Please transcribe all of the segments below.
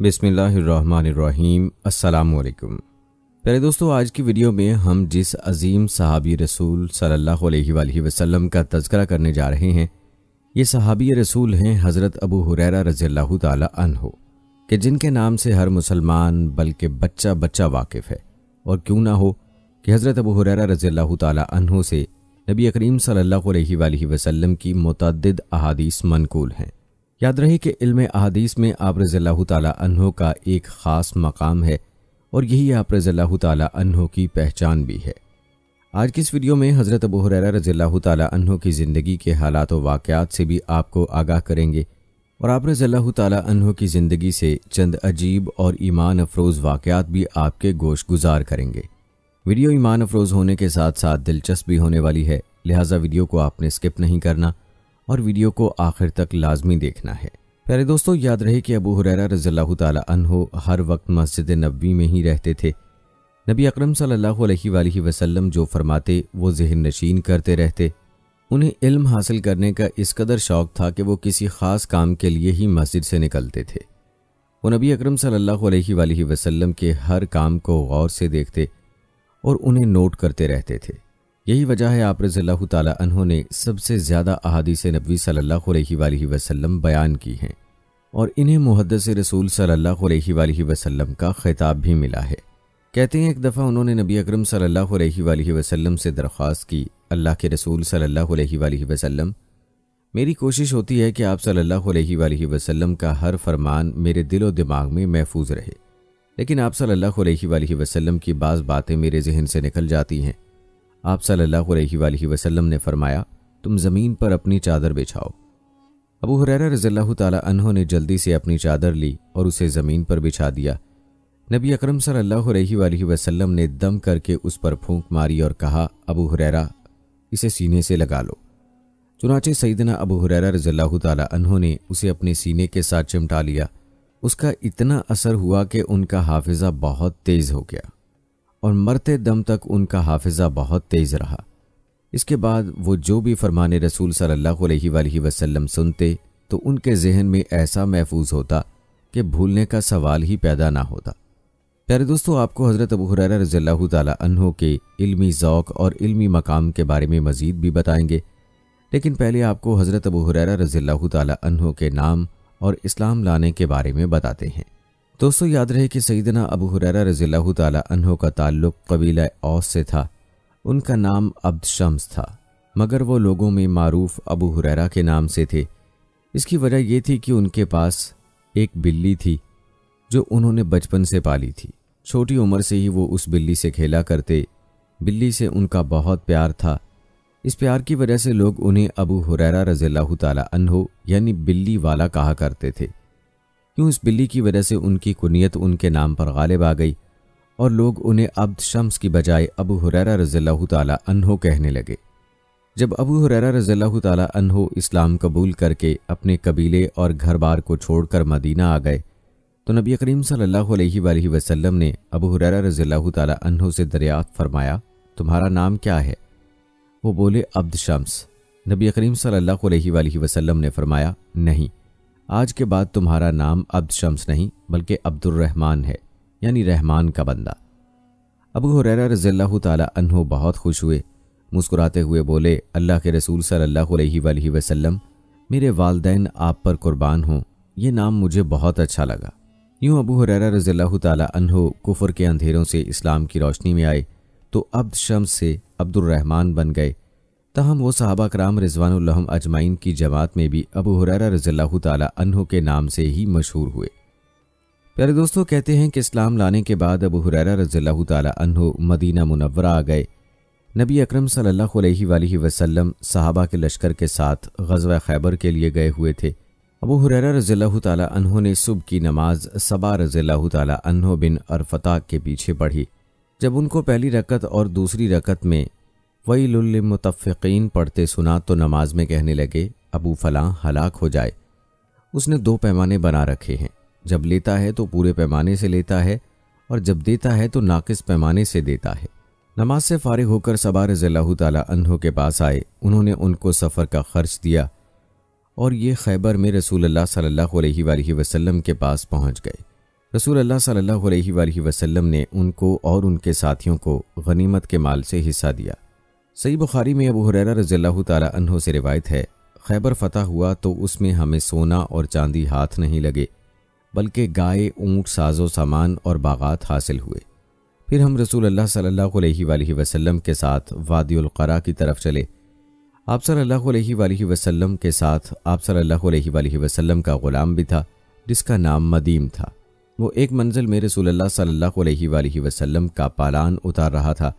बिसमीम असलकुम प्यारे दोस्तों, आज की वीडियो में हम जिस अजीम सहाबी रसूल सल्लल्लाहु अलैहि वसल्लम का तस्करा करने जा रहे हैं, ये सहाबी रसूल हैं हज़रत अबू हुरैरा रज़ी तहो कि जिनके नाम से हर मुसलमान, बल्कि बच्चा बच्चा वाकिफ़ है। और क्यों ना हो कि हज़रत अबू हुरैरा रज़ी तहो से नबी करीम सल्लल्लाहु अलैहि वसल्लम की मुतद अहादीस मनकूल हैं। याद रहे कि इल्म अहादीस में आप रज़ल्ला तहों का एक ख़ास मकाम है और यही आप रज़ल्ला तहों की पहचान भी है। आज की इस वीडियो में हज़रत अबू हुरैरा रज़ल्ला तहों की ज़िंदगी के हालात वाक़ात से भी आपको आगाह करेंगे और आप रज़ल्ला तहों की ज़िंदगी से चंद अजीब और ईमान अफरोज़ वाक़ात भी आपके गोश गुजार करेंगे। वीडियो ईमान अफरोज़ होने के साथ साथ दिलचस्प भी होने वाली है, लिहाजा वीडियो को आपने स्किप नहीं करना। और वीडियो को आखिर तक लाजमी देखना है। प्यारे दोस्तों, याद रहे कि अबू हुरैरा रज़ल्ला तहो हर वक्त मस्जिद नबी में ही रहते थे। नबी अकरम सल्लल्लाहु अलैहि वसल्लम जो फरमाते, वो जहन नशीन करते रहते। उन्हें इल्म हासिल करने का इस कदर शौक था कि वो किसी ख़ास काम के लिए ही मस्जिद से निकलते थे। वो नबी अकरम सल्लल्लाहु अलैहि वसल्लम के हर काम को गौर से देखते और उन्हें नोट करते रहते थे। यही वजह है आप रज़ी तहों ने सबसे ज़्यादा अहादीस नबी सल्ला वसल्लम बयान की हैं और इन्हें मुहदस रसूल अलैहि वसल्लम का खिताब भी मिला है। कहते हैं, एक दफ़ा उन्होंने नबी अकरम अलैहि वसल्लम से दरख्वास्त की, अल्लाह के रसूल सल्लल्लाहु अलैहि मेरी कोशिश होती है कि आप सल्लल्लाहु अलैहि का हर फरमान मेरे दिल और दिमाग में महफूज रहे, लेकिन आप अलैहि वसल्लम की बाज़ बातें मेरे जहन से निकल जाती हैं। आप सल्लल्लाहु अलैहि वसल्लम ने फरमाया, तुम ज़मीन पर अपनी चादर बिछाओ। अबू हुरैरा रज़ल्लाहु ताला ने जल्दी से अपनी चादर ली और उसे ज़मीन पर बिछा दिया। नबी अकरम सल्लल्लाहु अलैहि वसल्लम ने दम करके उस पर फूंक मारी और कहा, अबू हुरैरा, इसे सीने से लगा लो। चुनाचे सईदना अबू हुरैरा रज़ल्लाहु ताला ने उसे अपने सीने के साथ चिमटा लिया। उसका इतना असर हुआ कि उनका हाफिज़ा बहुत तेज़ हो गया। और मरते दम तक उनका हाफिज़ा बहुत तेज़ रहा। इसके बाद वो जो भी फरमान रसूल सल्लल्लाहु अलैहि वसल्लम सुनते तो उनके जहन में ऐसा महफूज होता कि भूलने का सवाल ही पैदा ना होता। प्यारे दोस्तों, आपको हज़रत अबू हुरैरा ताला अन्हो के इल्मी ज़ौक़ और इल्मी मकाम के बारे में मज़ीद भी बताएँगे। लेकिन पहले आपको हज़रत अबू हुरैरा रज़ल्लाहु ताला अन्हो के नाम और इस्लाम लाने के बारे में बताते हैं। दोस्तों, याद रहे कि सईदना अबू हुरैरा रज़ी तहों का ताल्लुक कबीला औस से था। उनका नाम अब्द शम्स था, मगर वो लोगों में मारूफ अबू हुरैरा के नाम से थे। इसकी वजह यह थी कि उनके पास एक बिल्ली थी, जो उन्होंने बचपन से पाली थी। छोटी उम्र से ही वो उस बिल्ली से खेला करते। बिल्ली से उनका बहुत प्यार था। इस प्यार की वजह से लोग उन्हें अबू हुरैरा रज़ी तहो यानी बिल्ली वाला कहा करते थे। यूँ इस बिल्ली की वजह से उनकी कुनीत उनके नाम पर गालिब आ गई और लोग उन्हें अब्द शम्स की बजाय अबू हुरैरा रज़ल्लाहु ताला अनहो कहने लगे। जब अबू हुरैरा रज़ल्लाहु ताला अनहो इस्लाम कबूल करके अपने कबीले और घर बार को छोड़कर मदीना आ गए तो नबी करीम सल्लल्लाहु अलैहि वसल्लम ने अबू हुरैरा रज़ल्लाहु ताला अनहो से दरियात फरमाया, तुम्हारा नाम क्या है? वो बोले, अब्द शम्स। नबी करीम सल्लल्लाहु अलैहि वसल्लम ने फरमाया, नहीं। आज के बाद तुम्हारा नाम अब्द शम्स नहीं, बल्कि अब्दुलरहमान है, यानी रहमान का बंदा। अबू हुरैरा रज़ल्लाहु ताला अन्हो बहुत खुश हुए, मुस्कुराते हुए बोले, अल्लाह के रसूल सल्लल्लाहु अलैहि वसल्लम, मेरे वालदेन आप पर कुर्बान हों, ये नाम मुझे बहुत अच्छा लगा। यूँ अबू हुरैरा रज़ल्लाहु ताला अन्हो कुफर के अंधेरों से इस्लाम की रोशनी में आए तो अब्द शम्स से अब्दुलरहमान बन गए तहम वो साहबा कराम रिजवान अजमाइन की जमात में भी अबू हुरारा रज़ल्लाहु ताला के नाम से ही मशहूर हुए। प्यारे दोस्तों, कहते हैं कि इस्लाम लाने के बाद अबू हुरारा रज़ल्लाहु ताला अनहु मदीना मुनवरा आ गए। नबी अकरम सल्लल्लाहु अलैहि वसल्लम साहबा के लश्कर के साथ गजवा खैबर के लिए गए हुए थे। अबू हुरैरा रज़ल्लाहु ताला ने सुबह की नमाज़ सबा रज़ल्लाहु ताला बिन अरफता के पीछे पढ़ी। जब उनको पहली रकत और दूसरी रकत में वही लुल्लमतफ़ीन पढ़ते सुना तो नमाज़ में कहने लगे, अबू फलां, हलाक हो जाए। उसने दो पैमाने बना रखे हैं। जब लेता है तो पूरे पैमाने से लेता है और जब देता है तो नाकिस पैमाने से देता है। नमाज़ से फारिग होकर सबार ज़ल्लाहु ताला अन्हों के पास आए। उन्होंने उनको सफ़र का खर्च दिया और ये खैबर में रसूल अल्लाह सल्लल्लाहु अलैहि वसल्लम के पास पहुँच गए। रसूल अल्लाह सल्लल्लाहु अलैहि वसल्लम ने उनको और उनके साथियों को गनीमत के माल से हिस्सा दिया। सही बुखारी में अबू हुरैरा रज़िल्लाहु ताला से रिवायत है, खैबर फतह हुआ तो उसमें हमें सोना और चांदी हाथ नहीं लगे, बल्कि गाय, ऊँट, साजो, सामान और बागात हासिल हुए। फिर हम रसूल अल्लाह सल्लल्लाहु अलैहि वसल्लम के साथ वादियुलक़रा की तरफ़ चले। आप सल्लल्लाहु अलैहि वसल्लम के साथ आप सल्लल्लाहु अलैहि वसल्लम का ग़ुलाम भी था, जिसका नाम मदीम था। वो एक मंजिल में रसूलुल्लाह सल्लल्लाहु अलैहि वसल्लम का पालान उतार रहा था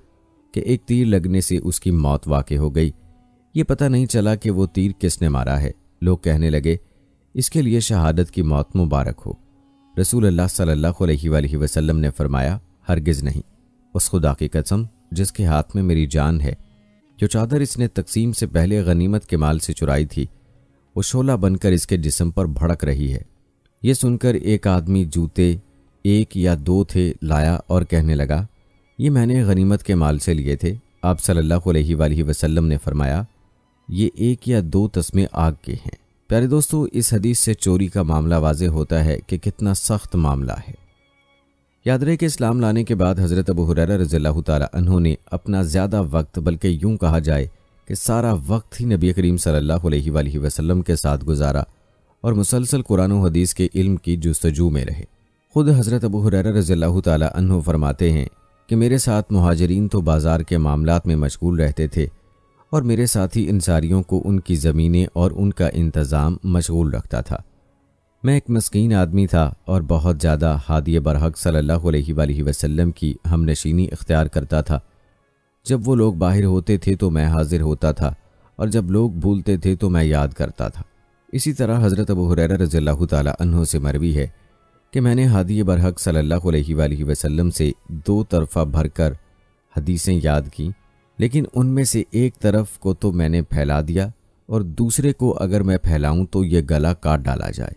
कि एक तीर लगने से उसकी मौत वाक़ हो गई। ये पता नहीं चला कि वो तीर किसने मारा है। लोग कहने लगे, इसके लिए शहादत की मौत मुबारक हो। रसूल अल्लाह सल्लल्लाहु अलैहि वसल्लम ने फरमाया, हरगिज़ नहीं। उस खुदा की कसम, जिसके हाथ में मेरी जान है, जो चादर इसने तकसीम से पहले गनीमत के माल से चुराई थी, वो शोला बनकर इसके जिसम पर भड़क रही है। ये सुनकर एक आदमी जूते, एक या दो थे, लाया और कहने लगा ये मैंने गनीमत के माल से लिए थे, आप सल्लल्लाहु अलैहि वसल्लम ने फरमाया, ये एक या दो तस्मे आग के हैं। प्यारे दोस्तों, इस हदीस से चोरी का मामला वाज होता है कि कितना सख्त मामला है। याद रहे कि इस्लाम लाने के बाद हज़रत अबू हुरैरा रज़ी तहों ने अपना ज़्यादा वक्त, बल्कि यूँ कहा जाए कि सारा वक्त ही नबी करीम सल्लल्लाहु अलैहि वसल्लम के साथ गुजारा और मुसलसल कुरान हदीस के इल्म की जस्तजू में रहे। खुद हज़रत अबू हुरैरा रज़ी तु फरमाते हैं कि मेरे साथ महाजरीन तो बाज़ार के मामला में मशगूल रहते थे और मेरे साथी इंसारियों को उनकी ज़मीनें और उनका इंतज़ाम मशगूल रखता था। मैं एक मस्किन आदमी था और बहुत ज़्यादा हादिय बरहक सल्लल्लाहु अलैहि वसल्लम की हम नशीनी इख्तियार करता था। जब वो लोग बाहर होते थे तो मैं हाजिर होता था और जब लोग भूलते थे तो मैं याद करता था। इसी तरह हज़रत अबू हुरैरा रज़ी तहों से मरवी है। कि मैंने हादी बरहक सल्लल्लाहु अलैहि वसल्लम से दो तरफा भरकर हदीसें याद की, लेकिन उनमें से एक तरफ़ को तो मैंने फैला दिया और दूसरे को अगर मैं फैलाऊं तो ये गला काट डाला जाए।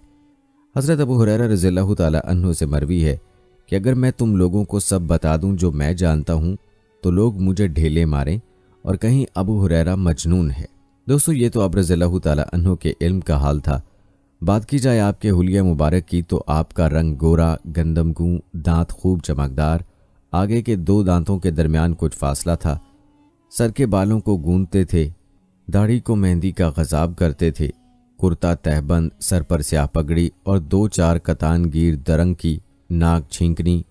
हज़रत अबू हुरैरा रज़ी तहों से मरवी है कि अगर मैं तुम लोगों को सब बता दूँ जो मैं जानता हूँ तो लोग मुझे ढेले मारें और कहीं अबू हुरैरा मजनून है। दोस्तों, ये तो अब रज़ील्ला तहों के इल्म का हाल था। बात की जाए आपके हुलिया मुबारक की तो आपका रंग गोरा गंदमगू दांत खूब चमकदार। आगे के दो दांतों के दरमियान कुछ फासला था। सर के बालों को गूंदते थे, दाढ़ी को मेहंदी का गजाब करते थे। कुर्ता तहबंद, सर पर स्याह पगड़ी और दो चार कतान गिर दरंग की, नाक छींकनी,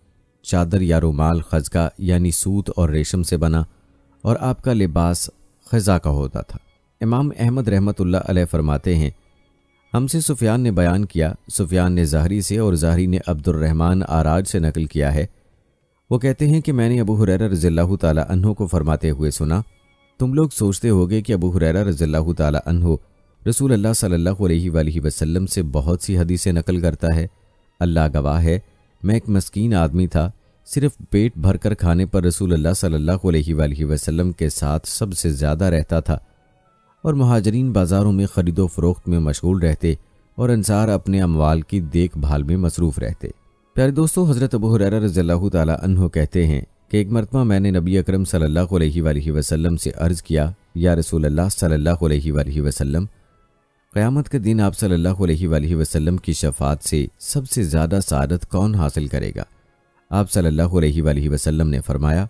चादर या रुमाल खजका यानी सूत और रेशम से बना, और आपका लिबास खजा का होता था। इमाम अहमद रहमतुल्लाह फरमाते हैं हमसे सुफियान ने बयान किया। सुफियान ने जहरी से और जहरी ने अब्दुलरहमान आराज से नकल किया है। वो कहते हैं कि मैंने अबू हुरैरा रज़िल्लाहु ताला अन्हो को फरमाते हुए सुना। तुम लोग सोचते होगे कि अबू हुरैरा रज़िल्लाहु ताला अन्हो रसूल अल्लाह सल्लल्लाहु अलैहि वसल्लम से बहुत सी हदीसें नकल करता है। अल्लाह गवाह है। मैं एक मस्कीन आदमी था। सिर्फ़ पेट भरकर खाने पर रसूल अल्लाह सल्लल्लाहु अलैहि वसल्लम के साथ सबसे ज़्यादा रहता था। और महाजरीन बाज़ारों में ख़रीदो फ़रोख्त में मशगूल रहते और अंसार अपने अमवाल की देखभाल में मसरूफ़ रहते। प्यारे दोस्तों, हज़रत अबू हुरैरा रज़ी कहते हैं कि एक मरतबा मैंने नबी अकरम वसल्लम से अर्ज़ किया, या रसूल अल्लाह सल्लल्लाहु के दिन आप सल्लल्लाहु अलैहि वसल्लम की शफात से सबसे ज़्यादा सादत कौन हासिल करेगा? आप सल्लल्लाहु अलैहि वसल्लम ने फरमाया,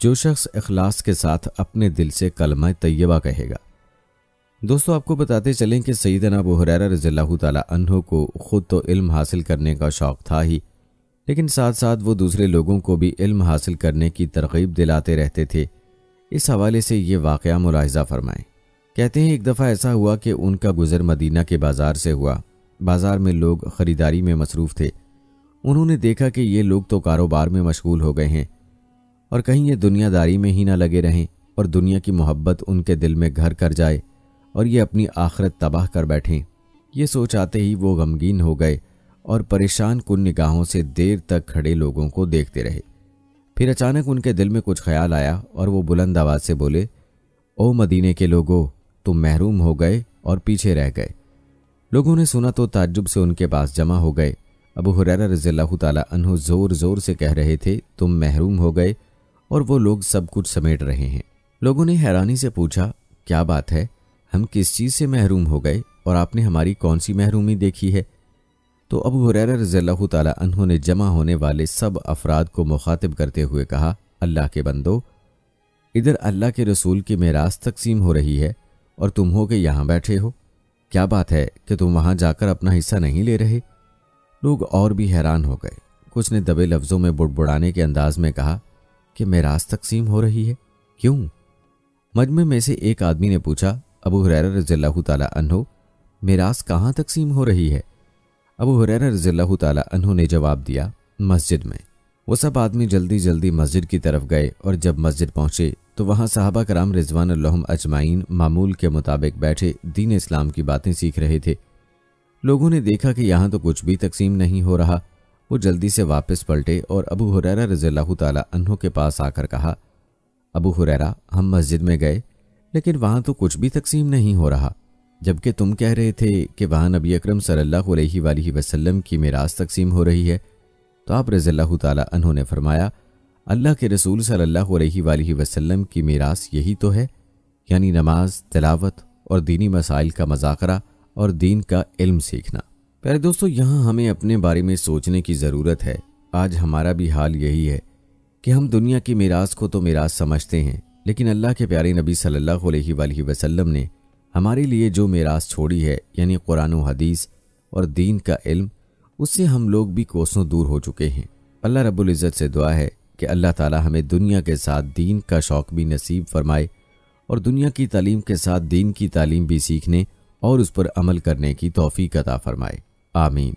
जो शख्स अखलास के साथ अपने दिल से कलमा तैयबा कहेगा दोस्तों, आपको बताते चलें कि सईदना अबू हुरैरा रज़ील्लाहु ताला अन्हो को ख़ुद तो इल्म हासिल करने का शौक़ था ही, लेकिन साथ साथ वो दूसरे लोगों को भी इल्म हासिल करने की तरगीब दिलाते रहते थे। इस हवाले से ये वाक़ मुलाहजा फरमाएँ। कहते हैं, एक दफ़ा ऐसा हुआ कि उनका गुज़र मदीना के बाज़ार से हुआ। बाज़ार में लोग ख़रीदारी में मसरूफ़ थे। उन्होंने देखा कि ये लोग तो कारोबार में मशगूल हो गए हैं और कहीं ये दुनियादारी में ही ना लगे रहें और दुनिया की मोहब्बत उनके दिल में घर कर जाए। और ये अपनी आखरत तबाह कर बैठें। ये सोच आते ही वो गमगीन हो गए और परेशान कुन निगाहों से देर तक खड़े लोगों को देखते रहे। फिर अचानक उनके दिल में कुछ ख्याल आया और वो बुलंद आवाज़ से बोले, ओ मदीने के लोगों, तुम महरूम हो गए और पीछे रह गए। लोगों ने सुना तो ताज्जुब से उनके पास जमा हो गए। अबू हुरैरा रज़ील्लाहु ताला अनहु ज़ोर ज़ोर से कह रहे थे, तुम महरूम हो गए और वो लोग सब कुछ समेट रहे हैं। लोगों ने हैरानी से पूछा, क्या बात है? हम किस चीज़ से महरूम हो गए और आपने हमारी कौन सी महरूमी देखी है? तो अबू हुरैरा ने जमा होने वाले सब अफराद को मुखातिब करते हुए कहा, अल्लाह के बंदो, इधर अल्लाह के रसूल की मेरास तकसीम हो रही है और तुम हो के यहाँ बैठे हो। क्या बात है कि तुम वहाँ जाकर अपना हिस्सा नहीं ले रहे? लोग और भी हैरान हो गए। कुछ ने दबे लफ्जों में बुड़बुड़ाने के अंदाज में कहा, कि मेरास तकसीम हो रही है? क्यों? मजमे में से एक आदमी ने पूछा अबू हुरैरा रज़ील्लाहु ताला अनहो, मेरास कहाँ तकसीम हो रही है? अबू हुरैरा रज़ील्लाहु ताला अनहो ने जवाब दिया, मस्जिद में। वो सब आदमी जल्दी जल्दी मस्जिद की तरफ़ गए और जब मस्जिद पहुँचे तो वहाँ साहबा कराम रिजवान अजमाइन मामूल के मुताबिक बैठे दीन इस्लाम की बातें सीख रहे थे। लोगों ने देखा कि यहाँ तो कुछ भी तकसीम नहीं हो रहा। वो जल्दी से वापस पलटे और अबू हुरैरा रज़ील्ला अन्हों के पास आकर कहा, अबू हुरैरा, हम मस्जिद में गए लेकिन वहाँ तो कुछ भी तकसीम नहीं हो रहा। जबकि तुम कह रहे थे कि वहाँ नबी अकरम सल्लल्लाहु अलैहि वसल्लम की मिराज तकसीम हो रही है। तो आप रज़ील्ला ताला ने फरमाया, अल्लाह के रसूल सल्लल्लाहु अलैहि वसल्लम की मीरास यही तो है, यानी नमाज़, तलावत और दीनी मसाइल का मजाकरा और दीन का इल्म सीखना। प्यारे दोस्तों, यहाँ हमें अपने बारे में सोचने की ज़रूरत है। आज हमारा भी हाल यही है कि हम दुनिया की मीरास को तो मीरास समझते हैं लेकिन अल्लाह के प्यारे नबी सल्लल्लाहु अलैहि वसल्लम ने हमारे लिए जो मीरास छोड़ी है, यानी कुरान हदीस और दीन का इल्म, उससे हम लोग भी कोसों दूर हो चुके हैं। अल्लाह रब्बुल से दुआ है कि अल्लाह ताला हमें दुनिया के साथ दीन का शौक़ भी नसीब फरमाए और दुनिया की तालीम के साथ दीन की तालीम भी सीखने और उस पर अमल करने की तोफ़ी अता फरमाए। आमीन।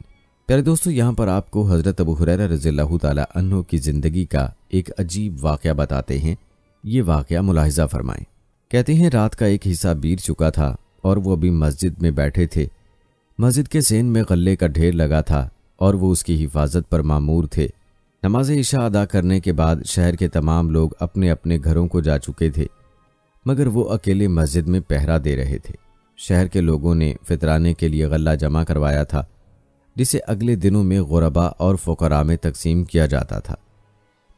प्यारे दोस्तों, यहाँ पर आपको हज़रत अबू हुरैरा रज़ील्लाहु ताला की ज़िंदगी का एक अजीब वाक़ बताते हैं। ये वाक़ मुलाहिजा फरमाएँ, कहते हैं, रात का एक हिस्सा बीत चुका था और वो अभी मस्जिद में बैठे थे। मस्जिद के सेन में गले का ढेर लगा था और वो उसकी हिफाजत पर मामूर थे। नमाज़ ईशा अदा करने के बाद शहर के तमाम लोग अपने अपने घरों को जा चुके थे, मगर वो अकेले मस्जिद में पहरा दे रहे थे। शहर के लोगों ने फितराने के लिए गला जमा करवाया था, जिसे अगले दिनों में गुरबा और फ़करा में तकसीम किया जाता था।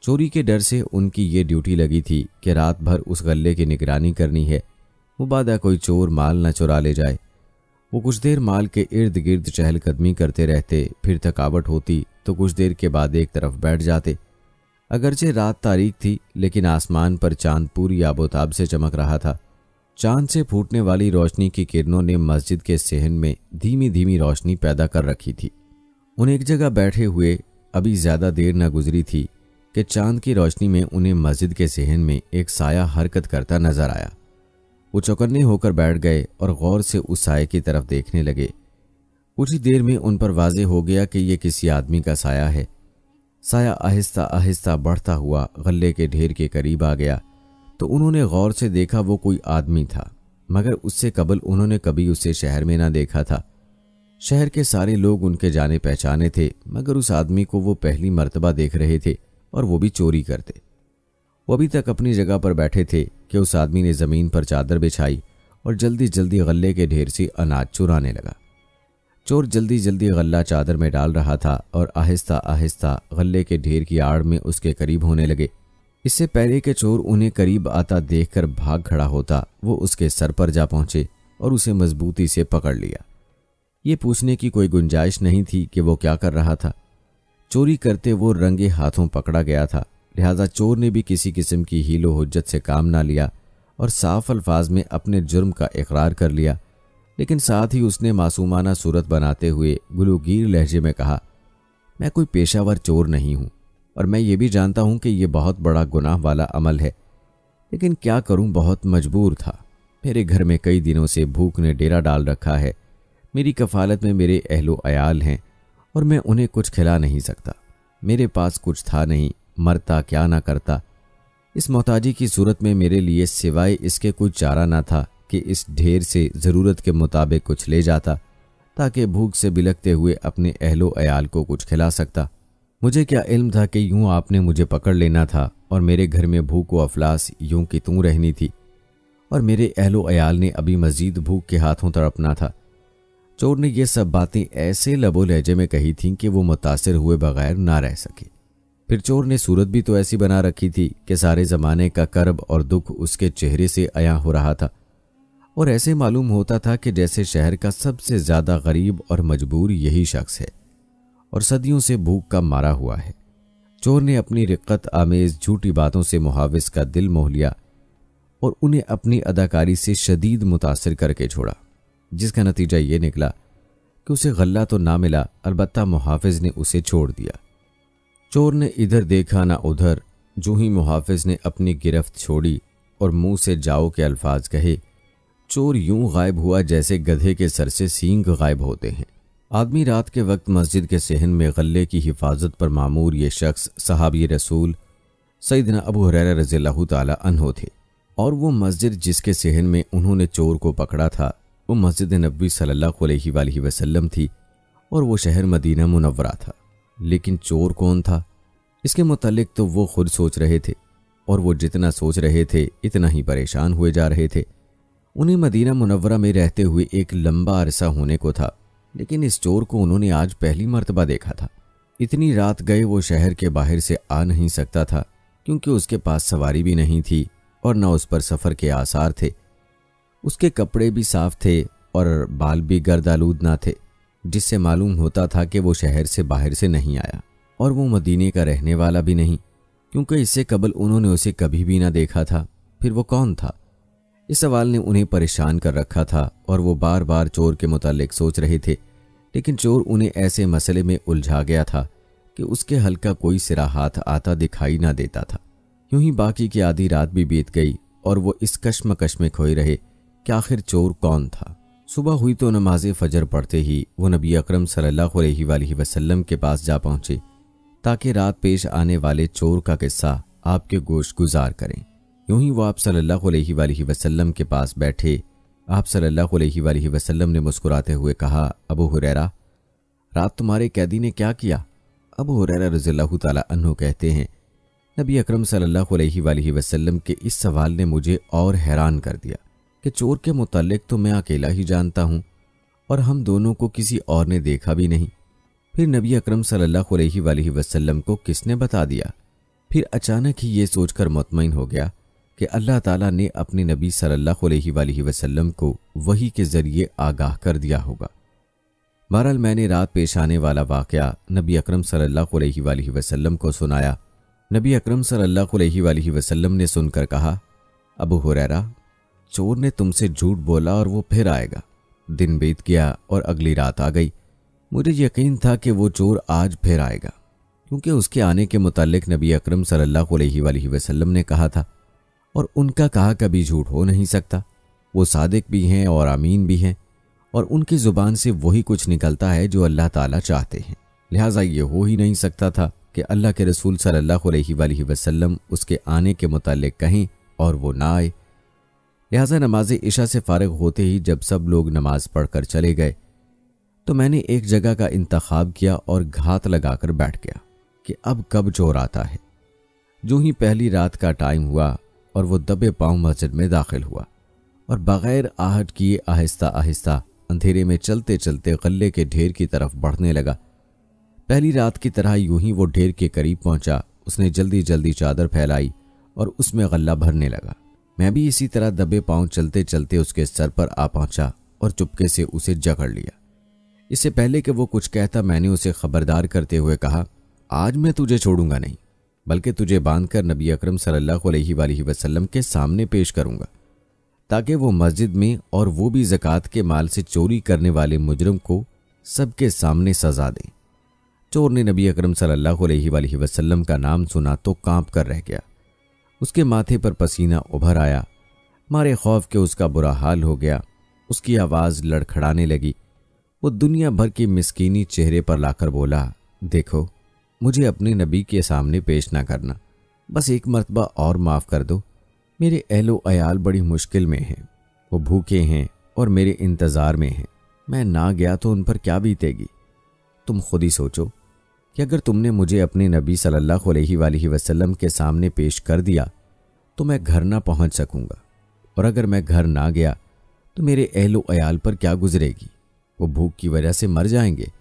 चोरी के डर से उनकी ये ड्यूटी लगी थी कि रात भर उस गले की निगरानी करनी है। मुबादा कोई चोर माल न चुरा ले जाए। वो कुछ देर माल के इर्द गिर्द चहलकदमी करते रहते, फिर थकावट होती तो कुछ देर के बाद एक तरफ़ बैठ जाते। अगरचे रात तारीख थी, लेकिन आसमान पर चाँद पूरी आबोताब से चमक रहा था। चाँद से फूटने वाली रोशनी की किरणों ने मस्जिद के सहन में धीमी धीमी रोशनी पैदा कर रखी थी। उन एक जगह बैठे हुए अभी ज़्यादा देर न गुजरी थी कि चाँद की रोशनी में उन्हें मस्जिद के सहन में एक साया हरकत करता नज़र आया। वो चौकन्ने होकर बैठ गए और गौर से उस साय की तरफ़ देखने लगे। कुछ ही देर में उन पर वाजे हो गया कि यह किसी आदमी का साया है। साया आहिस्ता आहिस्ता बढ़ता हुआ गले के ढेर के करीब आ गया तो उन्होंने गौर से देखा वो कोई आदमी था, मगर उससे कबल उन्होंने कभी उसे शहर में ना देखा था। शहर के सारे लोग उनके जाने पहचाने थे, मगर उस आदमी को वो पहली मर्तबा देख रहे थे। और वो भी चोरी करते। वो अभी तक अपनी जगह पर बैठे थे कि उस आदमी ने ज़मीन पर चादर बिछाई और जल्दी जल्दी गले के ढेर से अनाज चुराने लगा। चोर जल्दी जल्दी गल्ला चादर में डाल रहा था और आहिस्ता आहिस्ता गले के ढेर की आड़ में उसके करीब होने लगे। इससे पहले के चोर उन्हें करीब आता देखकर भाग खड़ा होता, वो उसके सर पर जा पहुँचे और उसे मजबूती से पकड़ लिया। ये पूछने की कोई गुंजाइश नहीं थी कि वो क्या कर रहा था। चोरी करते वो रंगे हाथों पकड़ा गया था। लिहाजा चोर ने भी किसी किस्म की हीलो हजत से काम ना लिया और साफ़ अल्फाज में अपने जुर्म का इकरार कर लिया। लेकिन साथ ही उसने मासूमाना सूरत बनाते हुए गुलूगीर लहजे में कहा, मैं कोई पेशावर चोर नहीं हूँ और मैं ये भी जानता हूँ कि यह बहुत बड़ा गुनाह वाला अमल है। लेकिन क्या करूँ, बहुत मजबूर था। मेरे घर में कई दिनों से भूख ने डेरा डाल रखा है। मेरी कफालत में मेरे अहलो अयाल हैं। और मैं उन्हें कुछ खिला नहीं सकता। मेरे पास कुछ था नहीं, मरता क्या ना करता। इस मोहताजी की सूरत में मेरे लिए सिवाय इसके कुछ चारा ना था कि इस ढेर से ज़रूरत के मुताबिक कुछ ले जाता, ताकि भूख से बिलकते हुए अपने अहलो अयाल को कुछ खिला सकता। मुझे क्या इल्म था कि यूँ आपने मुझे पकड़ लेना था और मेरे घर में भूख व अफलास यूँ की तू रहनी थी। और मेरे अहलो अयाल ने अभी मजीद भूख के हाथों तड़पना था। चोर ने यह सब बातें ऐसे लबो लहजे में कही थीं कि वो मुतासर हुए बगैर ना रह सके। फिर चोर ने सूरत भी तो ऐसी बना रखी थी कि सारे ज़माने का कर्ब और दुख उसके चेहरे से अया हो रहा था। और ऐसे मालूम होता था कि जैसे शहर का सबसे ज़्यादा गरीब और मजबूर यही शख्स है और सदियों से भूख का मारा हुआ है। चोर ने अपनी रिक्कत आमेज झूठी बातों से मुहाविस का दिल मोह लिया और उन्हें अपनी अदाकारी से शदीद मुतासर करके छोड़ा। जिसका नतीजा ये निकला कि उसे गल्ला तो ना मिला अलबत् मुहाफिज ने उसे छोड़ दिया। चोर ने इधर देखा ना उधर, जो ही मुहाफिज ने अपनी गिरफ्त छोड़ी और मुँह से जाओ के अल्फाज कहे, चोर यूँ गायब हुआ जैसे गधे के सर से सींग गायब होते हैं। आदमी रात के वक्त मस्जिद के सहन में गले की हिफाजत पर मामूर ये शख्स, सहाबी रसूल, सईदना अबू हुरैरा रज़ी तहो थे। और वो मस्जिद जिसके सहन में उन्होंने चोर को पकड़ा था वो मस्जिद नबी सल्लल्लाहु अलैहि वसल्लम थी और वो शहर मदीना मुनवरा था। लेकिन चोर कौन था? इसके मुतलिक तो वो खुद सोच रहे थे और वो जितना सोच रहे थे, इतना ही परेशान हुए जा रहे थे। उन्हें मदीना मुनवरा में रहते हुए एक लंबा अरसा होने को था, लेकिन इस चोर को उन्होंने आज पहली मर्तबा देखा था। इतनी रात गए वो शहर के बाहर से आ नहीं सकता था, क्योंकि उसके पास सवारी भी नहीं थी और न उस पर सफ़र के आसार थे। उसके कपड़े भी साफ़ थे और बाल भी गर्दालूद ना थे, जिससे मालूम होता था कि वो शहर से बाहर से नहीं आया और वो मदीने का रहने वाला भी नहीं, क्योंकि इससे कबल उन्होंने उसे कभी भी ना देखा था। फिर वो कौन था? इस सवाल ने उन्हें परेशान कर रखा था और वो बार बार चोर के मुतालिक सोच रहे थे, लेकिन चोर उन्हें ऐसे मसले में उलझा गया था कि उसके हल का कोई सिरा हाथ आता दिखाई ना देता था। यूँ ही बाकी की आधी रात भी बीत गई और वो इस कश्मकश में खोए रहे कि आखिर चोर कौन था? सुबह हुई तो नमाज़ फजर पढ़ते ही वो नबी अकरम सल्लल्लाहु अलैहि वसल्लम के पास जा पहुँचे, ताकि रात पेश आने वाले चोर का किस्सा आपके गोश गुजार करें। यूँ ही वो आप सल्लल्लाहु अलैहि वसल्लम के पास बैठे, आप सल्लल्लाहु अलैहि वसल्लम ने मुस्कुराते हुए कहा, अबू हुरैरा, रात तुम्हारे कैदी ने क्या किया? अबू हुरैरा रजील्लाहु ताला अन्हो कहते हैं, नबी अकरम सल्लल्लाहु अलैहि वसल्लम के इस सवाल ने मुझे और हैरान कर दिया। कि चोर के मुतालिक तो मैं अकेला ही जानता हूँ, और हम दोनों को किसी और ने देखा भी नहीं। फिर नबी अकरम सल्लल्लाहु अलैहि वसल्लम को किसने बता दिया? फिर अचानक ही ये सोचकर मुतमिन हो गया कि अल्लाह ताला ने अपने नबी सल्लल्लाहु अलैहि वसल्लम को वही के ज़रिए आगाह कर दिया होगा। बहरहाल मैंने रात पेश आने वाला वाक़ नबी अकरम सल्लल्लाहु अलैहि वसल्लम को सुनाया। नबी अकरम सल्लल्लाहु अलैहि वसल्लम ने सुनकर कहा, अबू हुरैरा चोर ने तुमसे झूठ बोला और वो फिर आएगा। दिन बीत गया और अगली रात आ गई। मुझे यकीन था कि वो चोर आज फिर आएगा, क्योंकि उसके आने के मुतालिक नबी अकरम सल्लल्लाहु अलैहि वसल्लम ने कहा था, और उनका कहा कभी झूठ हो नहीं सकता। वो सादिक भी हैं और अमीन भी हैं, और उनकी ज़ुबान से वही कुछ निकलता है जो अल्लाह ताला चाहते हैं। लिहाजा ये हो ही नहीं सकता था कि अल्लाह के रसूल सल्लल्लाहु अलैहि वसल्लम उसके आने के मुतालिक कहें और वो ना आए। लिहाजा नमाज़ ईशा से फारग होते ही जब सब लोग नमाज़ पढ़कर चले गए तो मैंने एक जगह का इंतखाब किया और घात लगाकर बैठ गया कि अब कब ज़ोर आता है। जो ही पहली रात का टाइम हुआ और वो दबे पाँव मस्जिद में दाखिल हुआ और बगैर आहट किए आहिस्ता आहिस्ता अंधेरे में चलते चलते गले के ढेर की तरफ़ बढ़ने लगा। पहली रात की तरह यूँ ही वो ढेर के करीब पहुँचा, उसने जल्दी जल्दी चादर फैलाई और उसमें गल्ला भरने लगा। मैं भी इसी तरह दबे पाँव चलते चलते उसके सर पर आ पहुँचा और चुपके से उसे जकड़ लिया। इससे पहले कि वो कुछ कहता, मैंने उसे खबरदार करते हुए कहा, आज मैं तुझे छोड़ूँगा नहीं, बल्कि तुझे बांधकर नबी अकरम सल्लल्लाहु अलैहि वसल्लम के सामने पेश करूँगा, ताकि वो मस्जिद में और वो भी जक़ात के माल से चोरी करने वाले मुजरम को सबके सामने सजा दें। चोर ने नबी अकरम सल्लल्लाहु अलैहि वसल्लम का नाम सुना तो काँप कर रह गया। उसके माथे पर पसीना उभर आया। मारे खौफ के उसका बुरा हाल हो गया। उसकी आवाज़ लड़खड़ाने लगी। वो दुनिया भर की मिसकीनी चेहरे पर लाकर बोला, देखो, मुझे अपने नबी के सामने पेश ना करना। बस एक मरतबा और माफ़ कर दो। मेरे अहलो अयाल बड़ी मुश्किल में हैं। वो भूखे हैं और मेरे इंतज़ार में हैं। मैं ना गया तो उन पर क्या बीतेगी? तुम खुद ही सोचो। कि अगर तुमने मुझे अपने नबी सल्लल्लाहु अलैहि वसल्लम के सामने पेश कर दिया तो मैं घर ना पहुँच सकूँगा। और अगर मैं घर ना गया तो मेरे अहलो अयाल पर क्या गुजरेगी? वो भूख की वजह से मर जाएँगे।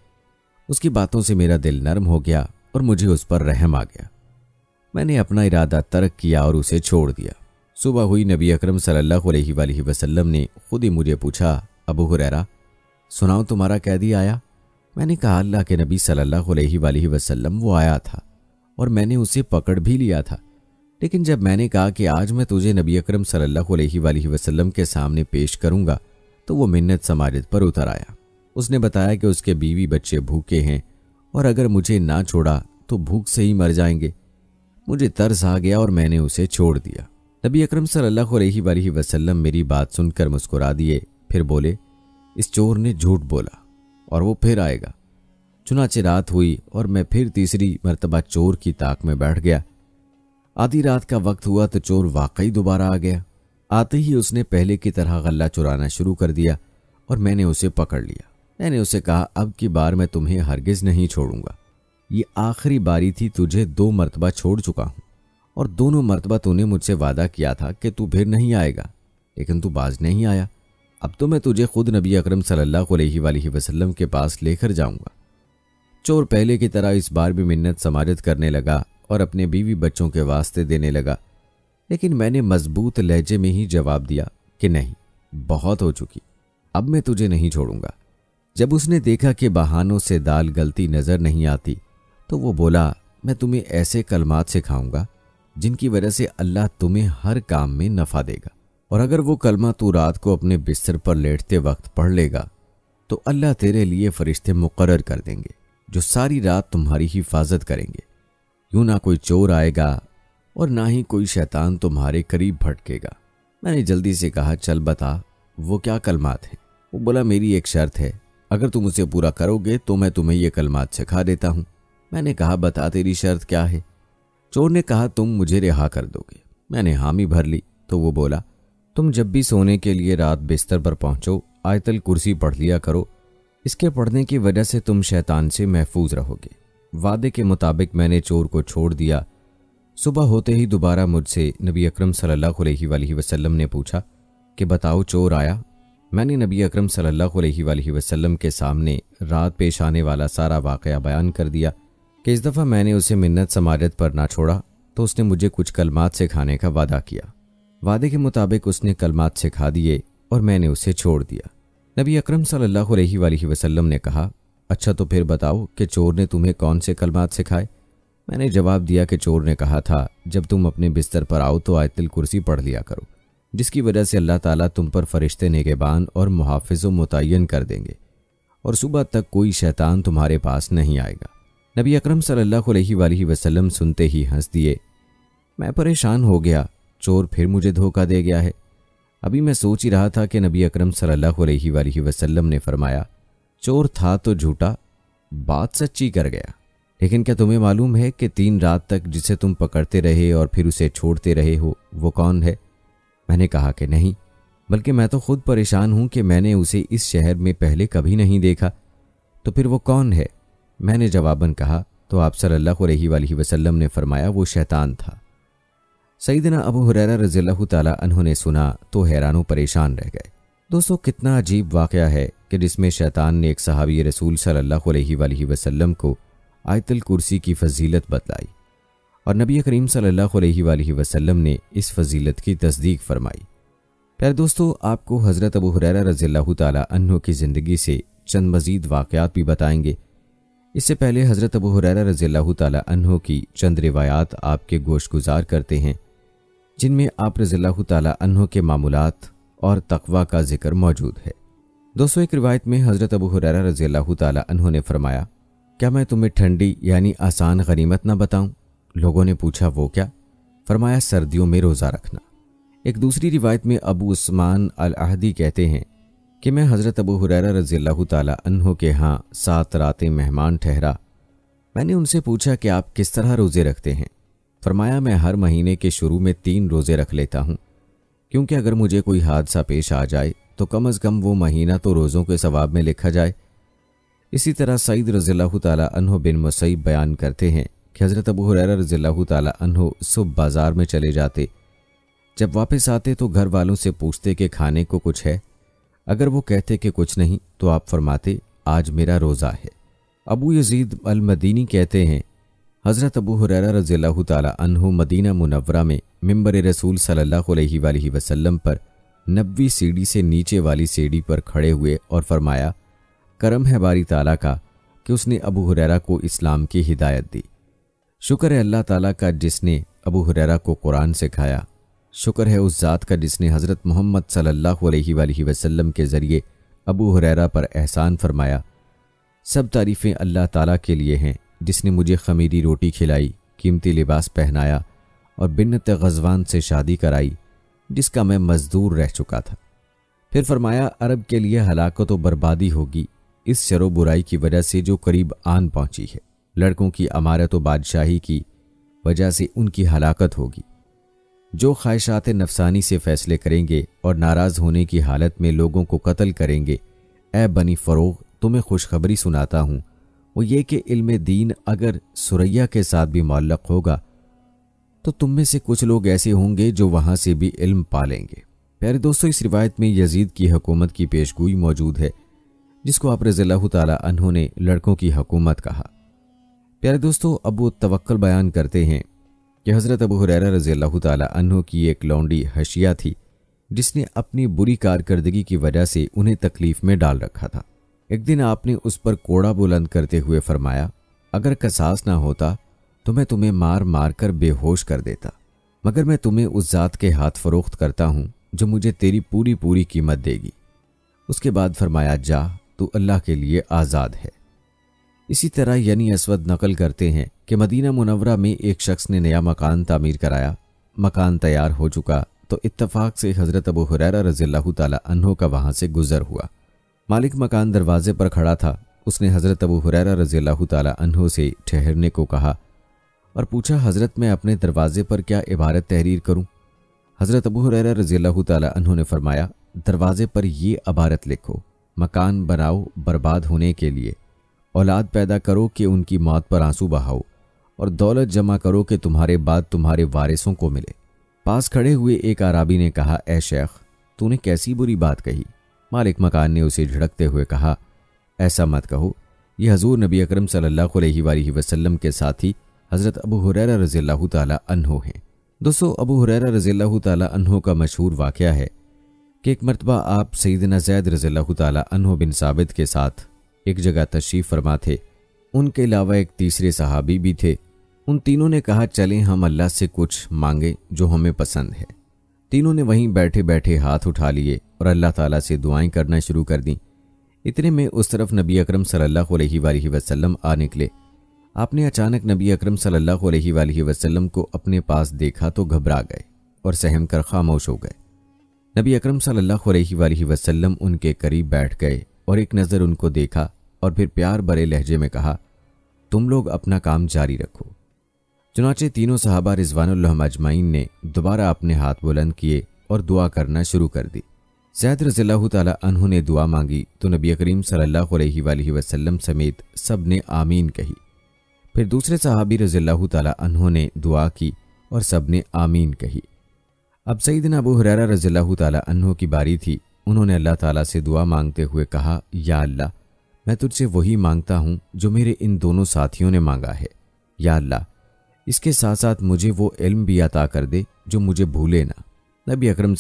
उसकी बातों से मेरा दिल नरम हो गया और मुझे उस पर रहम आ गया। मैंने अपना इरादा तर्क किया और उसे छोड़ दिया। सुबह हुई नबी अकरम सल्लल्लाहु अलैहि वसल्लम ने खुद ही मुझे पूछा, अबू हुरैरा, सुनाओ तुम्हारा कैदी आया? मैंने कहा, अल्लाह के नबी सल्लल्लाहु अलैहि वसल्लम, वो आया था और मैंने उसे पकड़ भी लिया था। लेकिन जब मैंने कहा कि आज मैं तुझे नबी अकरम सल्लल्लाहु अलैहि वसल्लम के सामने पेश करूँगा तो वो मिन्नत समारित पर उतर आया। उसने बताया कि उसके बीवी बच्चे भूखे हैं और अगर मुझे ना छोड़ा तो भूख से ही मर जाएँगे। मुझे तरस आ गया और मैंने उसे छोड़ दिया। नबी अकरम सल्लल्लाहु अलैहि वसल्लम मेरी बात सुनकर मुस्कुरा दिए, फिर बोले, इस चोर ने झूठ बोला। और वो फिर आएगा। चुनाचे रात हुई और मैं फिर तीसरी मरतबा चोर की ताक में बैठ गया। आधी रात का वक्त हुआ तो चोर वाकई दोबारा आ गया। आते ही उसने पहले की तरह गल्ला चुराना शुरू कर दिया और मैंने उसे पकड़ लिया। मैंने उसे कहा, अब की बार मैं तुम्हें हरगिज नहीं छोड़ूँगा। ये आखिरी बारी थी तुझे दो मरतबा छोड़ चुका हूँ। और दोनों मरतबा तूने मुझसे वादा किया था कि तू फिर नहीं आएगा। लेकिन तू बाज नहीं आया। अब तो मैं तुझे खुद नबी अकरम सल्लल्लाहु अलैहि वसल्लम के पास लेकर जाऊँगा। चोर पहले की तरह इस बार भी मिन्नत समारित करने लगा और अपने बीवी बच्चों के वास्ते देने लगा। लेकिन मैंने मज़बूत लहजे में ही जवाब दिया कि नहीं, बहुत हो चुकी। अब मैं तुझे नहीं छोड़ूँगा। जब उसने देखा कि बहानों से दाल गलती नज़र नहीं आती तो वो बोला, मैं तुम्हें ऐसे कलमात सिखाऊँगा, जिनकी वजह से अल्लाह तुम्हें हर काम में नफा देगा। और अगर वो कलमा तू रात को अपने बिस्तर पर लेटते वक्त पढ़ लेगा तो अल्लाह तेरे लिए फरिश्ते मुकर कर देंगे, जो सारी रात तुम्हारी हिफाजत करेंगे। यूँ ना कोई चोर आएगा और ना ही कोई शैतान तुम्हारे करीब भटकेगा। मैंने जल्दी से कहा, चल बता, वो क्या कलमात है? वो बोला, मेरी एक शर्त है, अगर तुम उसे पूरा करोगे तो मैं तुम्हें ये कलमात सिखा देता हूँ। मैंने कहा, बता, तेरी शर्त क्या है? चोर ने कहा, तुम मुझे रिहा कर दोगे। मैंने हामी भर ली तो वो बोला तुम जब भी सोने के लिए रात बिस्तर पर पहुंचो, आयतल कुर्सी पढ़ लिया करो। इसके पढ़ने की वजह से तुम शैतान से महफूज रहोगे। वादे के मुताबिक मैंने चोर को छोड़ दिया। सुबह होते ही दोबारा मुझसे नबी अकरम सल्लल्लाहु अलैहि वसल्लम ने पूछा कि बताओ चोर आया? मैंने नबी अकरम सल्लल्लाहु के सामने रात पेश आने वाला सारा वाक़ बयान कर दिया कि इस दफ़ा मैंने उसे मिन्नत समारत पर ना छोड़ा तो उसने मुझे कुछ कलमात सिखाने का वादा किया। वादे के मुताबिक उसने कलमात सिखा दिए और मैंने उसे छोड़ दिया। नबी अकरम सल्लल्लाहु ने कहा अच्छा तो फिर बताओ कि चोर ने तुम्हें कौन से कलमात सिखाए मैंने जवाब दिया कि चोर ने कहा था, जब तुम अपने बिस्तर पर आओ तो आयतिल कुर्सी पढ़ लिया करो, जिसकी वजह से अल्लाह ताला तुम पर फरिश्ते नेगेबान और मुहाफ़ मुतन कर देंगे, और सुबह तक कोई शैतान तुम्हारे पास नहीं आएगा। नबी अकरम सल्लल्लाहु अलैहि वसल्लम सुनते ही हंस दिए, मैं परेशान हो गया चोर फिर मुझे धोखा दे गया है। अभी मैं सोच ही रहा था कि नबी अकरम सल्लल्लाहु अलैहि वसल्लम ने फरमाया, चोर था तो झूठा, बात सच्ची कर गया। लेकिन क्या तुम्हें मालूम है कि तीन रात तक जिसे तुम पकड़ते रहे और फिर उसे छोड़ते रहे हो, वो कौन है? मैंने कहा कि नहीं, बल्कि मैं तो खुद परेशान हूँ कि मैंने उसे इस शहर में पहले कभी नहीं देखा। तो फिर वो कौन है? मैंने जवाबन कहा तो आप सल्लल्लाहु अलैहि वसल्लम ने फरमाया, वो शैतान था। सईदना अबू हुरैरा रजील्लाहु ताला ने सुना तो हैरानों परेशान रह गए। दोस्तों, कितना अजीब वाक़ है कि जिसमें शैतान ने एक सहाबी रसूल सल्लल्लाहु अलैहि वसल्लम को आयतल कुर्सी की फजीलत बतलाई और नबी करीम सल्लल्लाहु अलैहि वसल्लम ने इस फजीलत की तस्दीक फरमाई। प्यारे दोस्तों, आपको हज़रत अबू हुरैरा रज़ील्लाहु ताला अन्हो की ज़िंदगी से चंद मज़ीद वाक़यात भी बताएँगे। इससे पहले हज़रत अबू हुरैरा रज़ील्लाहु ताला अन्हो की चंद रिवायात आपके गोश गुजार करते हैं। जिनमें आप रज़ील्लाहु अन्हो के मामूलात और तकवा का ज़िक्र मौजूद है। दोस्तों, एक रिवायत में हज़रत अबू रज़ील्लाहु ताला अन्हो ने फरमाया, क्या मैं तुम्हें ठंडी यानी आसान गनीमत ना बताऊँ? लोगों ने पूछा, वो क्या? फरमाया, सर्दियों में रोज़ा रखना। एक दूसरी रिवायत में अबू उस्मान अल अहदी कहते हैं कि मैं हज़रत अबू हुरैरा रज़ी अल्लाह के यहाँ सात रातें मेहमान ठहरा। मैंने उनसे पूछा कि आप किस तरह रोज़े रखते हैं? फरमाया, मैं हर महीने के शुरू में तीन रोज़े रख लेता हूँ। क्योंकि अगर मुझे कोई हादसा पेश आ जाए तो कम अज़ कम वो महीना तो रोज़ों के सवाब में लिखा जाए। इसी तरह सईद रज़ी अल्लाह बिन मुसैब बयान करते हैं कि हज़रत अबू हुरैरा रज़ील्लाहु ताला सुबह बाज़ार में चले जाते। जब वापस आते तो घर वालों से पूछते कि खाने को कुछ है? अगर वो कहते कि कुछ नहीं तो आप फरमाते, आज मेरा रोज़ा है। अबू यजीद अलमदीनी कहते हैं हज़रत अबू हुरैरा ताला अन्हो मदीना मुनवरा में मिंबर रसूल सल्लल्लाहु अलैहि वसल्लम पर नब्बी सीढ़ी से नीचे वाली सीढ़ी पर खड़े हुए और फरमाया, करम है बारी ताला का कि उसने अबू हुरैरा को इस्लाम की हिदायत दी। शुक्र है अल्लाह ताला का जिसने अबू हुरैरा को कुरान सिखाया। शुक्र है उस ज़ात का जिसने हज़रत मोहम्मद सल्लल्लाहु अलैहि वसल्लम के ज़रिए अबू हुरैरा पर एहसान फरमाया। सब तारीफ़ें अल्लाह ताला के लिए हैं। जिसने मुझे खमीरी रोटी खिलाई, कीमती लिबास पहनाया और बिन्नत गजवान से शादी कराई, जिसका मैं मजदूर रह चुका था। फिर फरमाया, अरब के लिए हलाकत व बर्बादी होगी। इस शरो बुराई की वजह से जो करीब आन पहुँची है। लड़कों की अमारत व बादशाही की वजह से उनकी हलाकत होगी। जो ख्वाहिशात नफसानी से फैसले करेंगे और नाराज़ होने की हालत में लोगों को कत्ल करेंगे ए बनी फ़रोग, तुम्हें खुशखबरी सुनाता हूँ वो ये कि इल्म दीन अगर सुरैया के साथ भी मल्लक होगा तो तुम में से कुछ लोग ऐसे होंगे जो वहाँ से भी इल्म पालेंगे प्यारे दोस्तों, इस रिवायत में यजीद की हकूमत की पेशगोई मौजूद है, जिसको आप रज़ील्ला तहों ने लड़कों की हकूमत कहा। प्यारे दोस्तों, अब वो तवक्ल बयान करते हैं कि हज़रत अबू हुरैरा रज़ी अल्लाह की एक लौंडी हशिया थी, जिसने अपनी बुरी कारकर्दगी की वजह से उन्हें तकलीफ़ में डाल रखा था। एक दिन आपने उस पर कोड़ा बुलंद करते हुए फरमाया, अगर कसास ना होता तो मैं तुम्हें मार मार कर बेहोश कर देता। मगर मैं तुम्हें उस जात के हाथ फरोख्त करता हूँ, जो मुझे तेरी पूरी पूरी कीमत देगी। उसके बाद फरमाया, जा, तू अल्लाह के लिए आज़ाद है। इसी तरह यानी असवद नकल करते हैं कि मदीना मुनवरा में एक शख्स ने नया मकान तामीर कराया। मकान तैयार हो चुका तो इत्तफाक से हज़रत अबू हुरैरा रज़ी तहों का वहाँ से गुजर हुआ। मालिक मकान दरवाजे पर खड़ा था। उसने हज़रत अबू हुरैरा रज़ी तहों से ठहरने को कहा और पूछा, हज़रत, मैं अपने दरवाजे पर क्या इबारत तहरीर करूँ? हज़रत अबू हुरैरा रज़ी तहों ने फरमाया, दरवाजे पर ये अबारत लिखो, मकान बनाओ बर्बाद होने के लिए। औलाद पैदा करो कि उनकी मौत पर आँसू बहाओ और दौलत जमा करो कि तुम्हारे बाद तुम्हारे वारिसों को मिले। पास खड़े हुए एक आराबी ने कहा, ए शेख, तूने कैसी बुरी बात कही? मालिक मकान ने उसे झिड़कते हुए कहा, ऐसा मत कहो। ये हजूर नबी अकरम सल्लल्लाहु अलैहि वसल्लम के साथी हज़रत अबू हुरैरा रज़ी अल्लाह हैं। दोस्तों, अबू हुरैरा रज़ी अल्लाह का मशहूर वाक़ है कि एक मरतबा आप सईदना जैद रज़ी अल्लाह बिन साबित के साथ एक जगह तशरीफ़ फरमा थे। उनके अलावा एक तीसरे सहाबी भी थे। उन तीनों ने कहा, चलें, हम अल्लाह से कुछ मांगे जो हमें पसंद है। तीनों ने वहीं बैठे बैठे हाथ उठा लिए। और अल्लाह ताला से दुआएँ करना शुरू कर दी। इतने में उस तरफ़ नबी अकरम सल्लल्लाहु अलैहि वसल्लम आ निकले। आपने अचानक नबी अकरम सल्लल्लाहु अलैहि वसल्लम को अपने पास देखा तो घबरा गए और सहम कर खामोश हो गए। नबी अकरम सल्लल्लाहु अलैहि वसल्लम उनके करीब बैठ गए और एक नज़र उनको देखा और फिर प्यार भरे लहजे में कहा, तुम लोग अपना काम जारी रखो। चुनाचे तीनों साहबा रिजवान अजमाइन ने दोबारा अपने हाथ बुलंद किए और दुआ करना शुरू कर दी। सैद रजील्ला तु ने दुआ मांगी तो नबी करीम सल्लल्लाहु अलैहि वसल्लम समेत सबने आमीन कही। फिर दूसरे साहबी रजील्ला तु ने दुआ की और सबने आमीन कही। अब सईदना अबू हुरैरा रजील्ला तु की बारी थी। उन्होंने अल्लाह ताला से दुआ मांगते हुए कहा, या अल्लाह, मैं तुझसे वही माँगता हूँ जो मेरे इन दोनों साथियों ने मांगा है। या अल्लाह, इसके साथ साथ मुझे वो इल्म भी अता कर दे जो मुझे भूले ना। नबी अकरम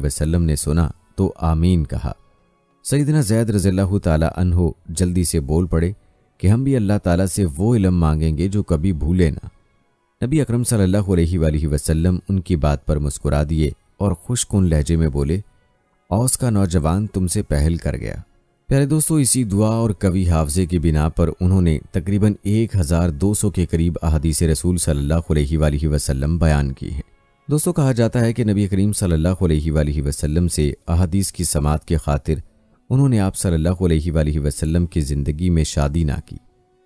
वसल्लम ने सुना तो आमीन कहा। सईदना जैद रज़ील्लाहु ताला अनहो जल्दी से बोल पड़े कि हम भी अल्लाह ताला से वो इलम मांगेंगे जो कभी भूले ना। नबी अकरम सल्लल्लाहु अलैहि वसल्लम उनकी बात पर मुस्कुरा दिए और खुशकुन लहजे में बोले, औस का नौजवान तुमसे पहल कर गया। प्यारे दोस्तों, इसी दुआ और कवि हाफजे की बिना पर उन्होंने तकरीबन 1200 के करीब अहदीस रसूल सल्लल्लाहु अलैहि वसल्लम बयान की है। दोस्तों, कहा जाता है कि नबी करीम सल्लल्लाहु अलैहि वसल्लम से अहदीस की समात के खातिर उन्होंने आप सल्लल्लाहु अलैहि वसल्लम की ज़िंदगी में शादी ना की,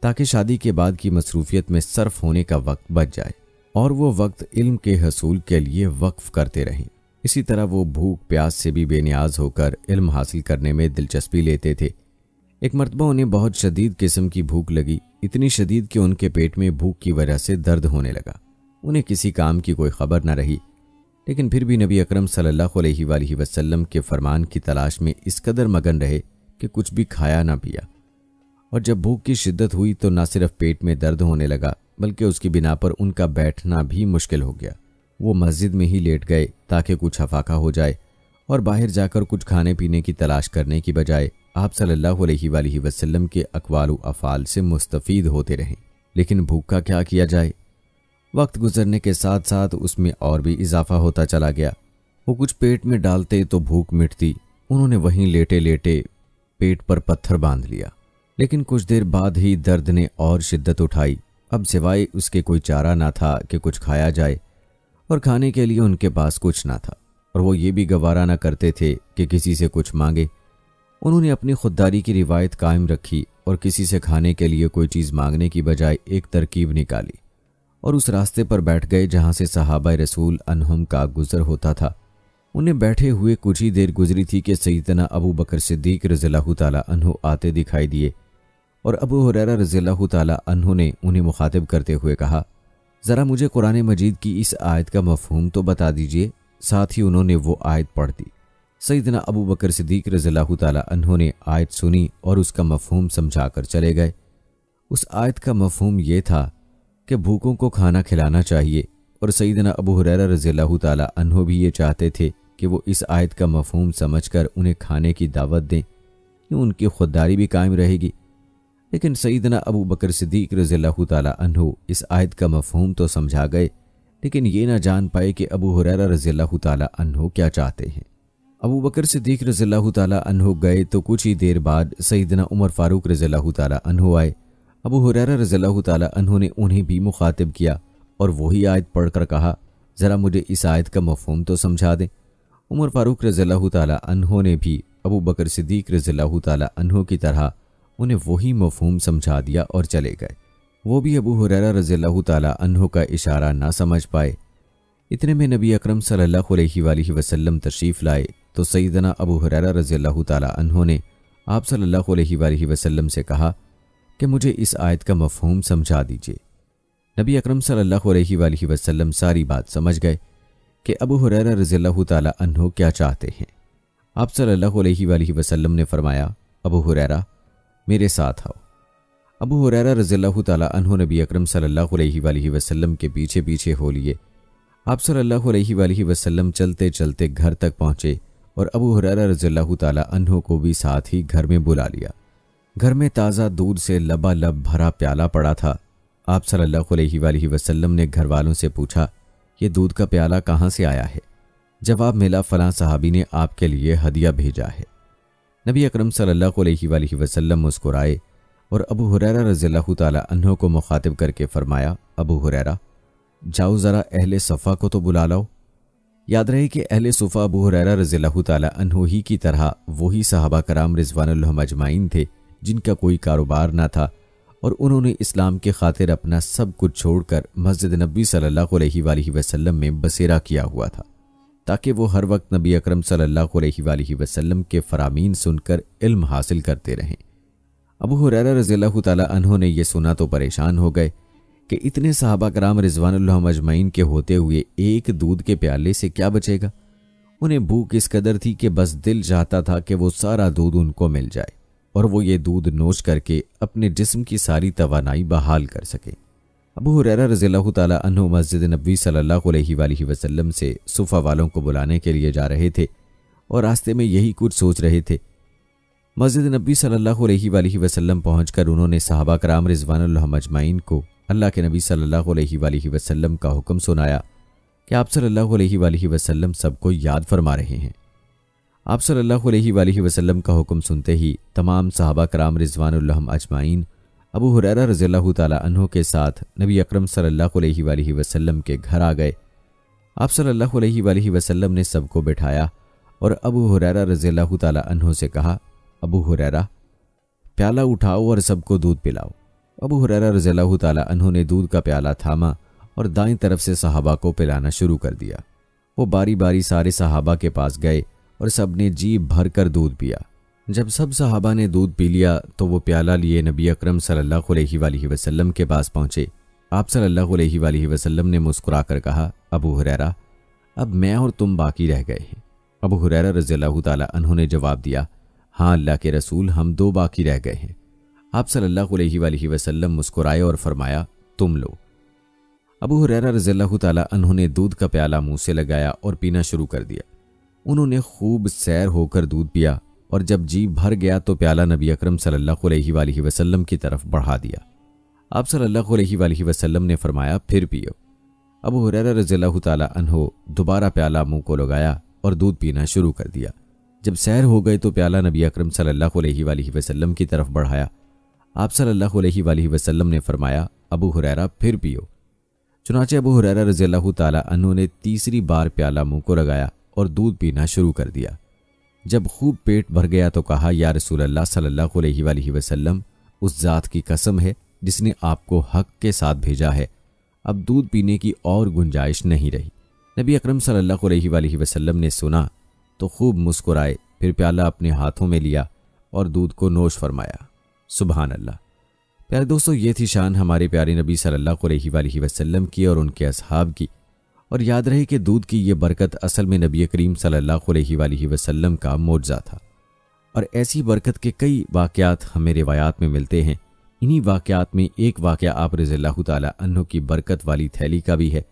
ताकि शादी के बाद की मसरूफियत में सर्फ होने का वक्त बच जाए और वो वक्त इल्म के हसूल के लिए वक्फ करते रहें। इसी तरह वो भूख, प्यास से भी बेनियाज होकर इल्म हासिल करने में दिलचस्पी लेते थे। एक मरतबा उन्हें बहुत शदीद किस्म की भूख लगी, इतनी शदीद कि उनके पेट में भूख की वजह से दर्द होने लगा। उन्हें किसी काम की कोई खबर न रही। लेकिन फिर भी नबी अकरम सल्लल्लाहु अलैहि वसल्लम के फरमान की तलाश में इस कदर मगन रहे कि कुछ भी खाया ना पिया। और जब भूख की शिद्दत हुई तो न सिर्फ़ पेट में दर्द होने लगा, बल्कि उसकी बिना पर उनका बैठना भी मुश्किल हो गया। वो मस्जिद में ही लेट गए ताकि कुछ हफाका हो जाए और बाहर जाकर कुछ खाने पीने की तलाश करने की बजाय आप सल्लल्लाहु अलैहि वसल्लम के अकवाल अफ़ाल से मुस्तफ़ीद होते रहें। लेकिन भूख का क्या किया जाए? वक्त गुजरने के साथ साथ उसमें और भी इजाफा होता चला गया। वो कुछ पेट में डालते तो भूख मिटती। उन्होंने वहीं लेटे लेटे पेट पर पत्थर बाँध लिया। लेकिन कुछ देर बाद ही दर्द ने और शिद्दत उठाई। अब सिवाय उसके कोई चारा ना था कि कुछ खाया जाए, और खाने के लिए उनके पास कुछ ना था। और वो ये भी गवारा ना करते थे कि किसी से कुछ मांगे। उन्होंने अपनी खुददारी की रिवायत कायम रखी और किसी से खाने के लिए कोई चीज़ मांगने की बजाय एक तरकीब निकाली। और उस रास्ते पर बैठ गए जहाँ से सहाबा रसूल अनहम का गुजर होता था। उन्हें बैठे हुए कुछ ही देर गुजरी थी कि सईदना अबू बकर सिद्दीक रज़ील्लाहु ताला अनहु आते दिखाई दिए और अबू हुरैरा रज़ील्लाहु ताला अनहु ने उन्हें मुखातिब करते हुए कहा, ज़रा मुझे कुरान मजीद की इस आयत का मफहूम तो बता दीजिए, साथ ही उन्होंने वो आयत पढ़ दी। सईदना अबू बकर सिद्दीक रज़ील्लाहु ताला अनहु ने आयत सुनी और उसका मफहूम समझाकर चले गए। उस आयत का मफहूम यह था कि भूखों को खाना खिलाना चाहिए। और सईदना अबू हुरैरा रज़ील्लाहु ताला अनहु भी ये चाहते थे कि वो इस आयत का मफहूम समझकर उन्हें खाने की दावत दें। उनकी खुददारी भी कायम रहेगी। लेकिन सईदना अबू बकर सिद्दीक रज़ील्लाहु ताला इस आयत का मफहम तो समझा गए, लेकिन ये ना जान पाए कि अबू हुरैरा रज़ील्लाहु ताला अनहु क्या चाहते हैं। अबू बकर सिद्दीक रज़ील्लाहु ताला गए तो कुछ ही देर बाद सईदना उमर फारूक रज़ील्लाहु ताला अनहु आए। अबू हुरैरा रज़ील्लाहु ताला अनहु ने उन्हें भी मुखातिब किया और वही आयत पढ़कर कहा, ज़रा मुझे इस आयत का मफहम तो समझा दें। उमर फारूक रज़ील्लाहु ताला अनहु ने भी अबू बकर सिद्दीक रज़ील्लाहु ताला अनहु की तरह उन्हें वही मफहूम समझा दिया और चले गए। वो भी अबू हुरैरा रज़ील्लाहु ताला अनहु का इशारा ना समझ पाए। इतने में नबी अकरम सल्लल्लाहु अलैहि वसल्लम तशरीफ़ लाए तो सईदना अबू हुरैरा रज़ील्लाहु ताला अनहु ने आप सल्लल्लाहु अलैहि वसल्लम से कहा कि मुझे इस आयत का मफहूम समझा दीजिए। नबी अकरम सल्लल्लाहु अलैहि सारी बात समझ गए कि अबू हुरैरा ताला अनहु क्या चाहते हैं। आप सल्लल्लाहु अलैहि वसल्लम ने फरमाया, अबू हुरैरा, मेरे साथ आओ। अबू हुरैरा ताला अनहु नबी अकरम सल्लल्लाहु अलैहि वसल्लम के पीछे पीछे हो लिए। आप सल्लल्लाहु अलैहि वसल्लम चलते चलते घर तक पहुँचे और अबू हुरैरा ताला अनहु को भी साथ ही घर में बुला लिया। घर में ताज़ा दूध से लबालब भरा प्याला पड़ा था। आप सल्लल्लाहु अलैहि वसल्लम ने घर वालों से पूछा, ये दूध का प्याला कहाँ से आया है? जवाब मिला, फलां साहबी ने आपके लिए हदिया भेजा है। नबी अकरम अलैहि वसल्लम मुस्कुराए और अबू हुरैरा रज़ील्लाहु ताला को मुखातिब करके फरमाया, अबू हुरैरा, जाओ ज़रा अहले सफ़ा को तो बुला लाओ। याद रहे कि अहले सुफ़ा अबू हुरैरा रज़ील्लाहु ताला ही की तरह वही साहबा कराम रिजवान अजमाइन थे जिनका कोई कारोबार ना था और उन्होंने इस्लाम के खातिर अपना सब कुछ छोड़कर मस्जिद नबी सल्लल्लाहु अलैहि वसल्लम में बसेरा किया हुआ था, ताकि वो हर वक्त नबी अकरम सल्लल्लाहु अलैहि वसल्लम के फरामीन सुनकर इल्म हासिल करते रहें। अबू हुरैरा रज़ील्लाहु ताला अनहों ने यह सुना तो परेशान हो गए कि इतने साहबा कराम रिजवान अजमैन के होते हुए एक दूध के प्याले से क्या बचेगा? उन्हें भूख इस कदर थी कि बस दिल चाहता था कि वो सारा दूध उनको मिल जाए। और वो ये दूध नोश करके अपने जिस्म की सारी तवानाई बहाल कर सके। अबू हुरैरा रज़ील्लाहु ताला मस्जिद नबी सल्ला अलैहि वसल्लम से सुफ़ा वालों को बुलाने के लिए जा रहे थे और रास्ते में यही कुछ सोच रहे थे। मस्जिद नबी सल्ला अलैहि पहुँच कर उन्होंने साहबा कराम रिजवान अजमाइन को अल्लाह के नबी अलैहि वसल्लम का हुक्म सुनाया कि आप अलैहि वसल्लम सबको याद फरमा रहे हैं। आप सल्लल्लाहु अलैहि वसल्लम का हुक्म सुनते ही तमाम साहबा कराम रिजवान अजमाइन, अबू हुरैरा रज़ील्लाहु ताला के साथ नबी अकरम सल्लल्लाहु के घर आ गए। आप सल्लल्लाहु अलैहि वसल्लम ने सबको बैठाया और अबू हुरैरा रज़ील्लाहु ताला से कहा, अबू हुरैरा, प्याला उठाओ और सबको दूध पिलाओ। अबू हुरैरा रज़ील्लाहु ताला ने दूध का प्याला थामा और दाएँ तरफ़ से सहाबा को पिलाना शुरू कर दिया। वो बारी बारी सारे सहाबा के पास गए और सबने जी भर कर दूध पिया। जब सब सहाबा ने दूध पी लिया तो वो प्याला लिए नबी अकरम सल्लल्लाहु अलैहि वसल्लम के पास पहुँचे। आप सल्लल्लाहु अलैहि वसल्लम ने मुस्कुरा कर कहा, अबू हुरैरा, अब मैं और तुम बाकी रह गए हैं। अबू हुरैरा ताला उन्होंने जवाब दिया हाँ अल्लाह के रसूल, हम दो बाकी रह गए हैं। आप सल्लल्लाहु अलैहि वसल्लम मुस्कुराए और फरमाया, तुम लो। अबू हुरैरा रज़ील्लाहु ताला उन्होंने दूध का प्याला मुँह से लगाया और पीना शुरू कर दिया। उन्होंने खूब सैर होकर दूध पिया और जब जी भर गया तो प्याला नबी अकरम सल्लल्लाहु अलैहि की तरफ़ बढ़ा दिया। आप सल्लल्लाहु अलैहि वसल्लम ने फरमाया, फिर पियो। अबू हुरैरा रज़ियल्लाहु ताला अनहो दोबारा प्याला मुँह को लगाया और दूध पीना शुरू कर दिया। जब सैर हो गए तो प्याला नबी अकरम सल्लल्लाहु अलैहि वसल्लम की तरफ़ बढ़ाया। आप सल्लल्लाहु अलैहि वसल्लम ने फरमाया, अबू हुरैरा, फिर पियो। चुनाचे अबू हुरैरा रज़ियल्लाहु ताला ने तीसरी बार प्याला मुँह को लगाया और दूध पीना शुरू कर दिया। जब खूब पेट भर गया तो कहा, या रसूल अल्लाह सल्लल्लाहु अलैहि वसल्लम, उस जात की कसम है जिसने आपको हक के साथ भेजा है। अब दूध पीने की और गुंजाइश नहीं रही। नबी अकरम सल्लल्लाहु अलैहि वसल्लम ने सुना तो खूब मुस्कुराए, फिर प्याला अपने हाथों में लिया और दूध को नोश फरमाया। सुबहान अल्लाह प्यारे दोस्तों, ये थी शान हमारे प्यारे नबी सल्लल्लाहु अलैहि वसल्लम की और उनके असहाब की। और याद रहे कि दूध की ये बरकत असल में नबी करीम सल्लल्लाहु अलैहि वसल्लम का मुआवजा था। और ऐसी बरकत के कई वाक़ात हमें रिवायात में मिलते हैं। इन्हीं वाक़ात में एक वाक़ आप रज़ील्लाहु ताला की बरकत वाली थैली का भी है।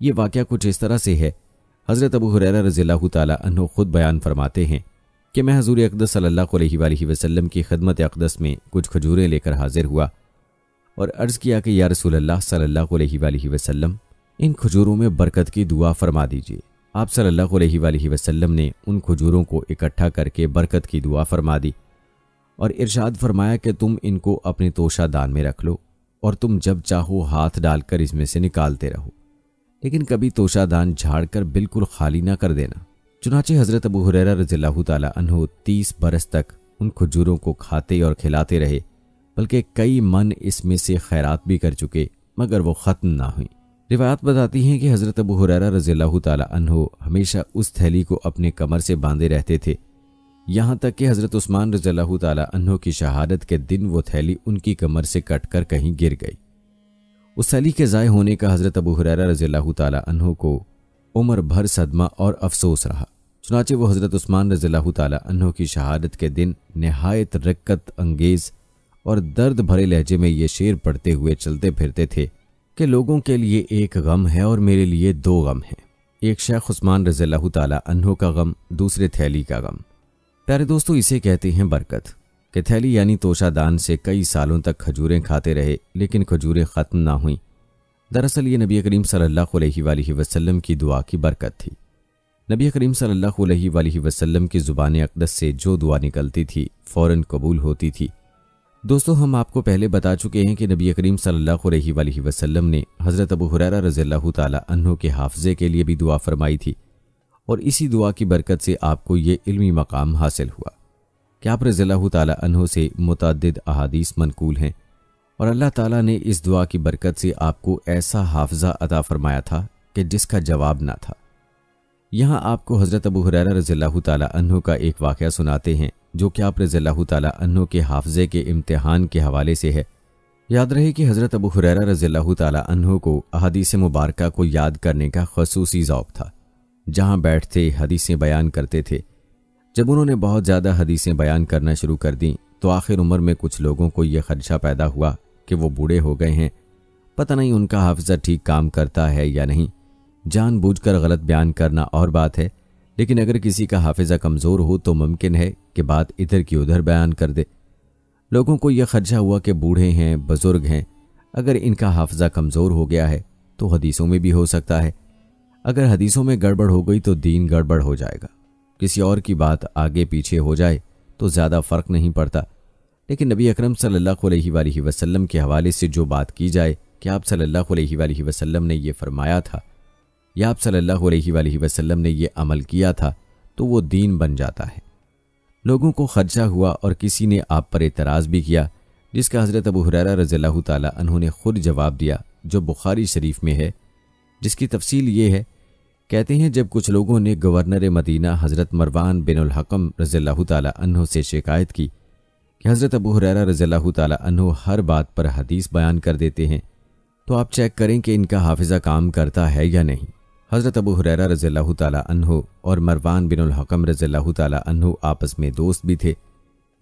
ये वाक़ कुछ इस तरह से है। हज़रत अबू हुरैरा रज़ील्लाहु ताला अन्हो खुद बयान फरमाते हैं कि मैं हजूर अकदस सल्लल्लाहु अलैहि वसल्लम की खदमत अकदस में कुछ खजूरें लेकर हाजिर हुआ और अर्ज़ किया कि या रसूल अलैहि वसल्लम इन खजूरों में बरकत की दुआ फरमा दीजिए। आप सल्लल्लाहु अलैहि वसल्लम ने उन खजूरों को इकट्ठा करके बरकत की दुआ फरमा दी और इरशाद फरमाया कि तुम इनको अपने तोशा दान में रख लो और तुम जब चाहो हाथ डालकर इसमें से निकालते रहो। लेकिन कभी तोशा दान झाड़ कर बिल्कुल खाली ना कर देना। चुनाचे हज़रत अबू हुरैरा रज़िल्लाहु ताला अनहु तीस बरस तक उन खजूरों को खाते और खिलाते रहे, बल्कि कई मन इसमें से खैरात भी कर चुके, मगर वो ख़त्म ना हुई। रिवायत बताती हैं कि हज़रत अबू हुरैरा रज़िल्लाहु ताला अनहु हमेशा उस थैली को अपने कमर से बांधे रहते थे। यहाँ तक कि हज़रत उस्मान रज़ल्लाहु ताला अन्हो की शहादत के दिन वो थैली उनकी कमर से कटकर कहीं गिर गई। उस थैली के ज़ाय होने का हज़रत अबू हुरैरा रज़ल्लाहु ताला अन्हो को उम्र भर सदमा और अफसोस रहा। चुनाचे वो हज़रत उस्मान रज़ल्लाहु ताला अन्हो की शहादत के दिन नहायत रक्कत, अंगेज़ और दर्द भरे लहजे में ये शेर पढ़ते हुए चलते फिरते थे। कि लोगों के लिए एक गम है और मेरे लिए दो गम हैं। एक शेख उस्मान रज़ल्लाहु ताला का गम, दूसरे थैली का गम। प्यारे दोस्तों, इसे कहते हैं बरकत, कि थैली यानी तोशादान से कई सालों तक खजूरें खाते रहे, लेकिन खजूरें ख़त्म ना हुई। दरअसल ये नबी करीम सल्लल्लाहु अलैहि वसल्लम की दुआ की बरकत थी। नबी करीम सल्लल्लाहु अलैहि वसल्लम की ज़ुबान अकदस से जो दुआ निकलती थी फ़ौर कबूल होती थी। दोस्तों, हम आपको पहले बता चुके हैं कि नबी करीम सल्लल्लाहु अलैहि वसल्लम ने हज़रत अबू हुरैरा रज़ी ताला के हाफजे के लिए भी दुआ फरमाई थी और इसी दुआ की बरकत से आपको ये इल्मी मकाम हासिल हुआ। कि आप रज़ी तहों से मुतद अहादीस मनकूल हैं और अल्लाह ताला ने इस दुआ की बरकत से आपको ऐसा हाफजा अदा फरमाया था कि जिसका जवाब ना था। यहाँ आपको हज़रत अबू हुरैरा रज़ी तहों का एक वाक़ सुनाते हैं जो कि आप रज़ी तहों के हाफजे के इम्तहान के हवाले से है। याद रहे कि हज़रत अबू हुरैरा रज़ी तहों को अहादीस मुबारक को याद करने का खसूसी ज़ौक था, जहाँ बैठते हदीसें बयान करते थे। जब उन्होंने बहुत ज़्यादा हदीसें बयान करना शुरू कर दी तो आखिर उम्र में कुछ लोगों को यह खदशा पैदा हुआ कि वो बूढ़े हो गए हैं। पता नहीं उनका हाफजा ठीक काम करता है या नहीं। जानबूझकर गलत बयान करना और बात है लेकिन अगर किसी का हाफिजा कमज़ोर हो तो मुमकिन है कि बात इधर की उधर बयान कर दे। लोगों को यह खदशा हुआ कि बूढ़े हैं, बुज़ुर्ग हैं। अगर इनका हाफजा कमज़ोर हो गया है तो हदीसों में भी हो सकता है। अगर हदीसों में गड़बड़ हो गई तो दीन गड़बड़ हो जाएगा। किसी और की बात आगे पीछे हो जाए तो ज़्यादा फ़र्क नहीं पड़ता। लेकिन नबी अकरम सल्लल्लाहु अलैहि वसल्लम के हवाले से जो बात की जाए कि आप सल्लल्लाहु अलैहि वसल्लम ने यह फरमाया था? या आप सल्लल्लाहु अलैहि वसल्लम ने यह अमल किया था तो वो दीन बन जाता है। लोगों को खर्चा हुआ और किसी ने आप पर एतराज़ भी किया, जिसका हज़रत अबू हुरैरा रज़ी ताला ने खुद जवाब दिया, जो बुखारी शरीफ में है, जिसकी तफसील ये है, कहते हैं, जब कुछ लोगों ने गवर्नर मदीना हज़रत मरवान बिन हकम रज़ी तहों से शिकायत की कि हज़रत अबू हुरैरा रज़ी तहों हर बात पर हदीस बयान कर देते हैं तो आप चेक करें कि इनका हाफिज़ा काम करता है या नहीं। हज़रत अबू हुरैरा रज़ी तहों और मरवान बिन हकम रज़ी तहों आपस में दोस्त भी थे।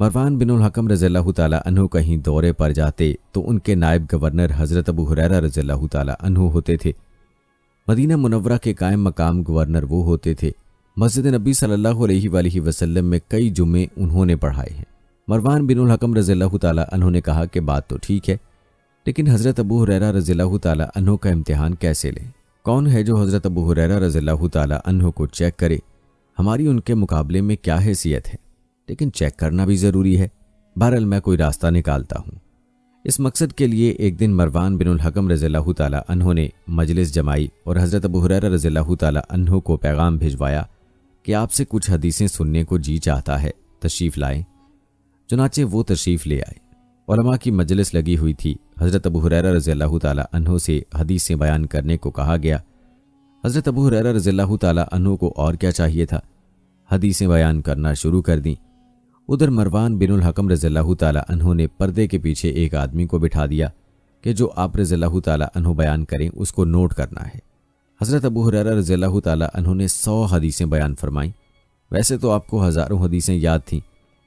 मरवान बिन हकम रज़ी तहों कहीं दौरे पर जाते तो उनके नायब गवर्नर हज़रत अबू हुरैरा रज़ी तहों होते थे। मदीना मुनवरा के कायम मकाम गवर्नर वो होते थे। मस्जिद नबी सल्लल्लाहु अलैहि वसल्लम में कई जुम्मे उन्होंने पढ़ाए हैं। मरवान बिन हकम रजील्ला तला ने कहा कि बात तो ठीक है, लेकिन हज़रत अबू हुरैरा रजील्ला तला का इम्तिहान कैसे लें? कौन है जो हज़रत अबू हुरैरा रजील्ला तला को चेक करे? हमारी उनके मुकाबले में क्या हैसियत है? लेकिन चेक करना भी ज़रूरी है। बहरल मैं कोई रास्ता निकालता हूँ। इस मकसद के लिए एक दिन मरवान बिन हकम रज़ील्ला ने मजलिस जमाई और हज़रत अबू हुरैरा रज़ील्ला तला को पैगाम भिजवाया कि आपसे कुछ हदीसें सुनने को जी चाहता है। तशरीफ़ लाएँ। चुनाचे वो तशरीफ़ ले आए। की मजलिस लगी हुई थी। हज़रत अबू हुरैरा रज़ील्ला तला से हदीसें बयान करने को कहा गया, हज़रत अबू हुरैरा रज़ील्ला तला को और क्या चाहिए था? हदीसें बयान करना शुरू कर दी। उधर मरवान बिन हकम रज़ील्ला तला ने पर्दे के पीछे एक आदमी को बिठा दिया कि जो आप रज़ील्ला तला बयान करें, उसको नोट करना है। हज़रत अबू हुरैरा रज़ील्ला तला ने सौ हदीसें बयान फरमाईं। वैसे तो आपको हज़ारों हदीसें याद थीं,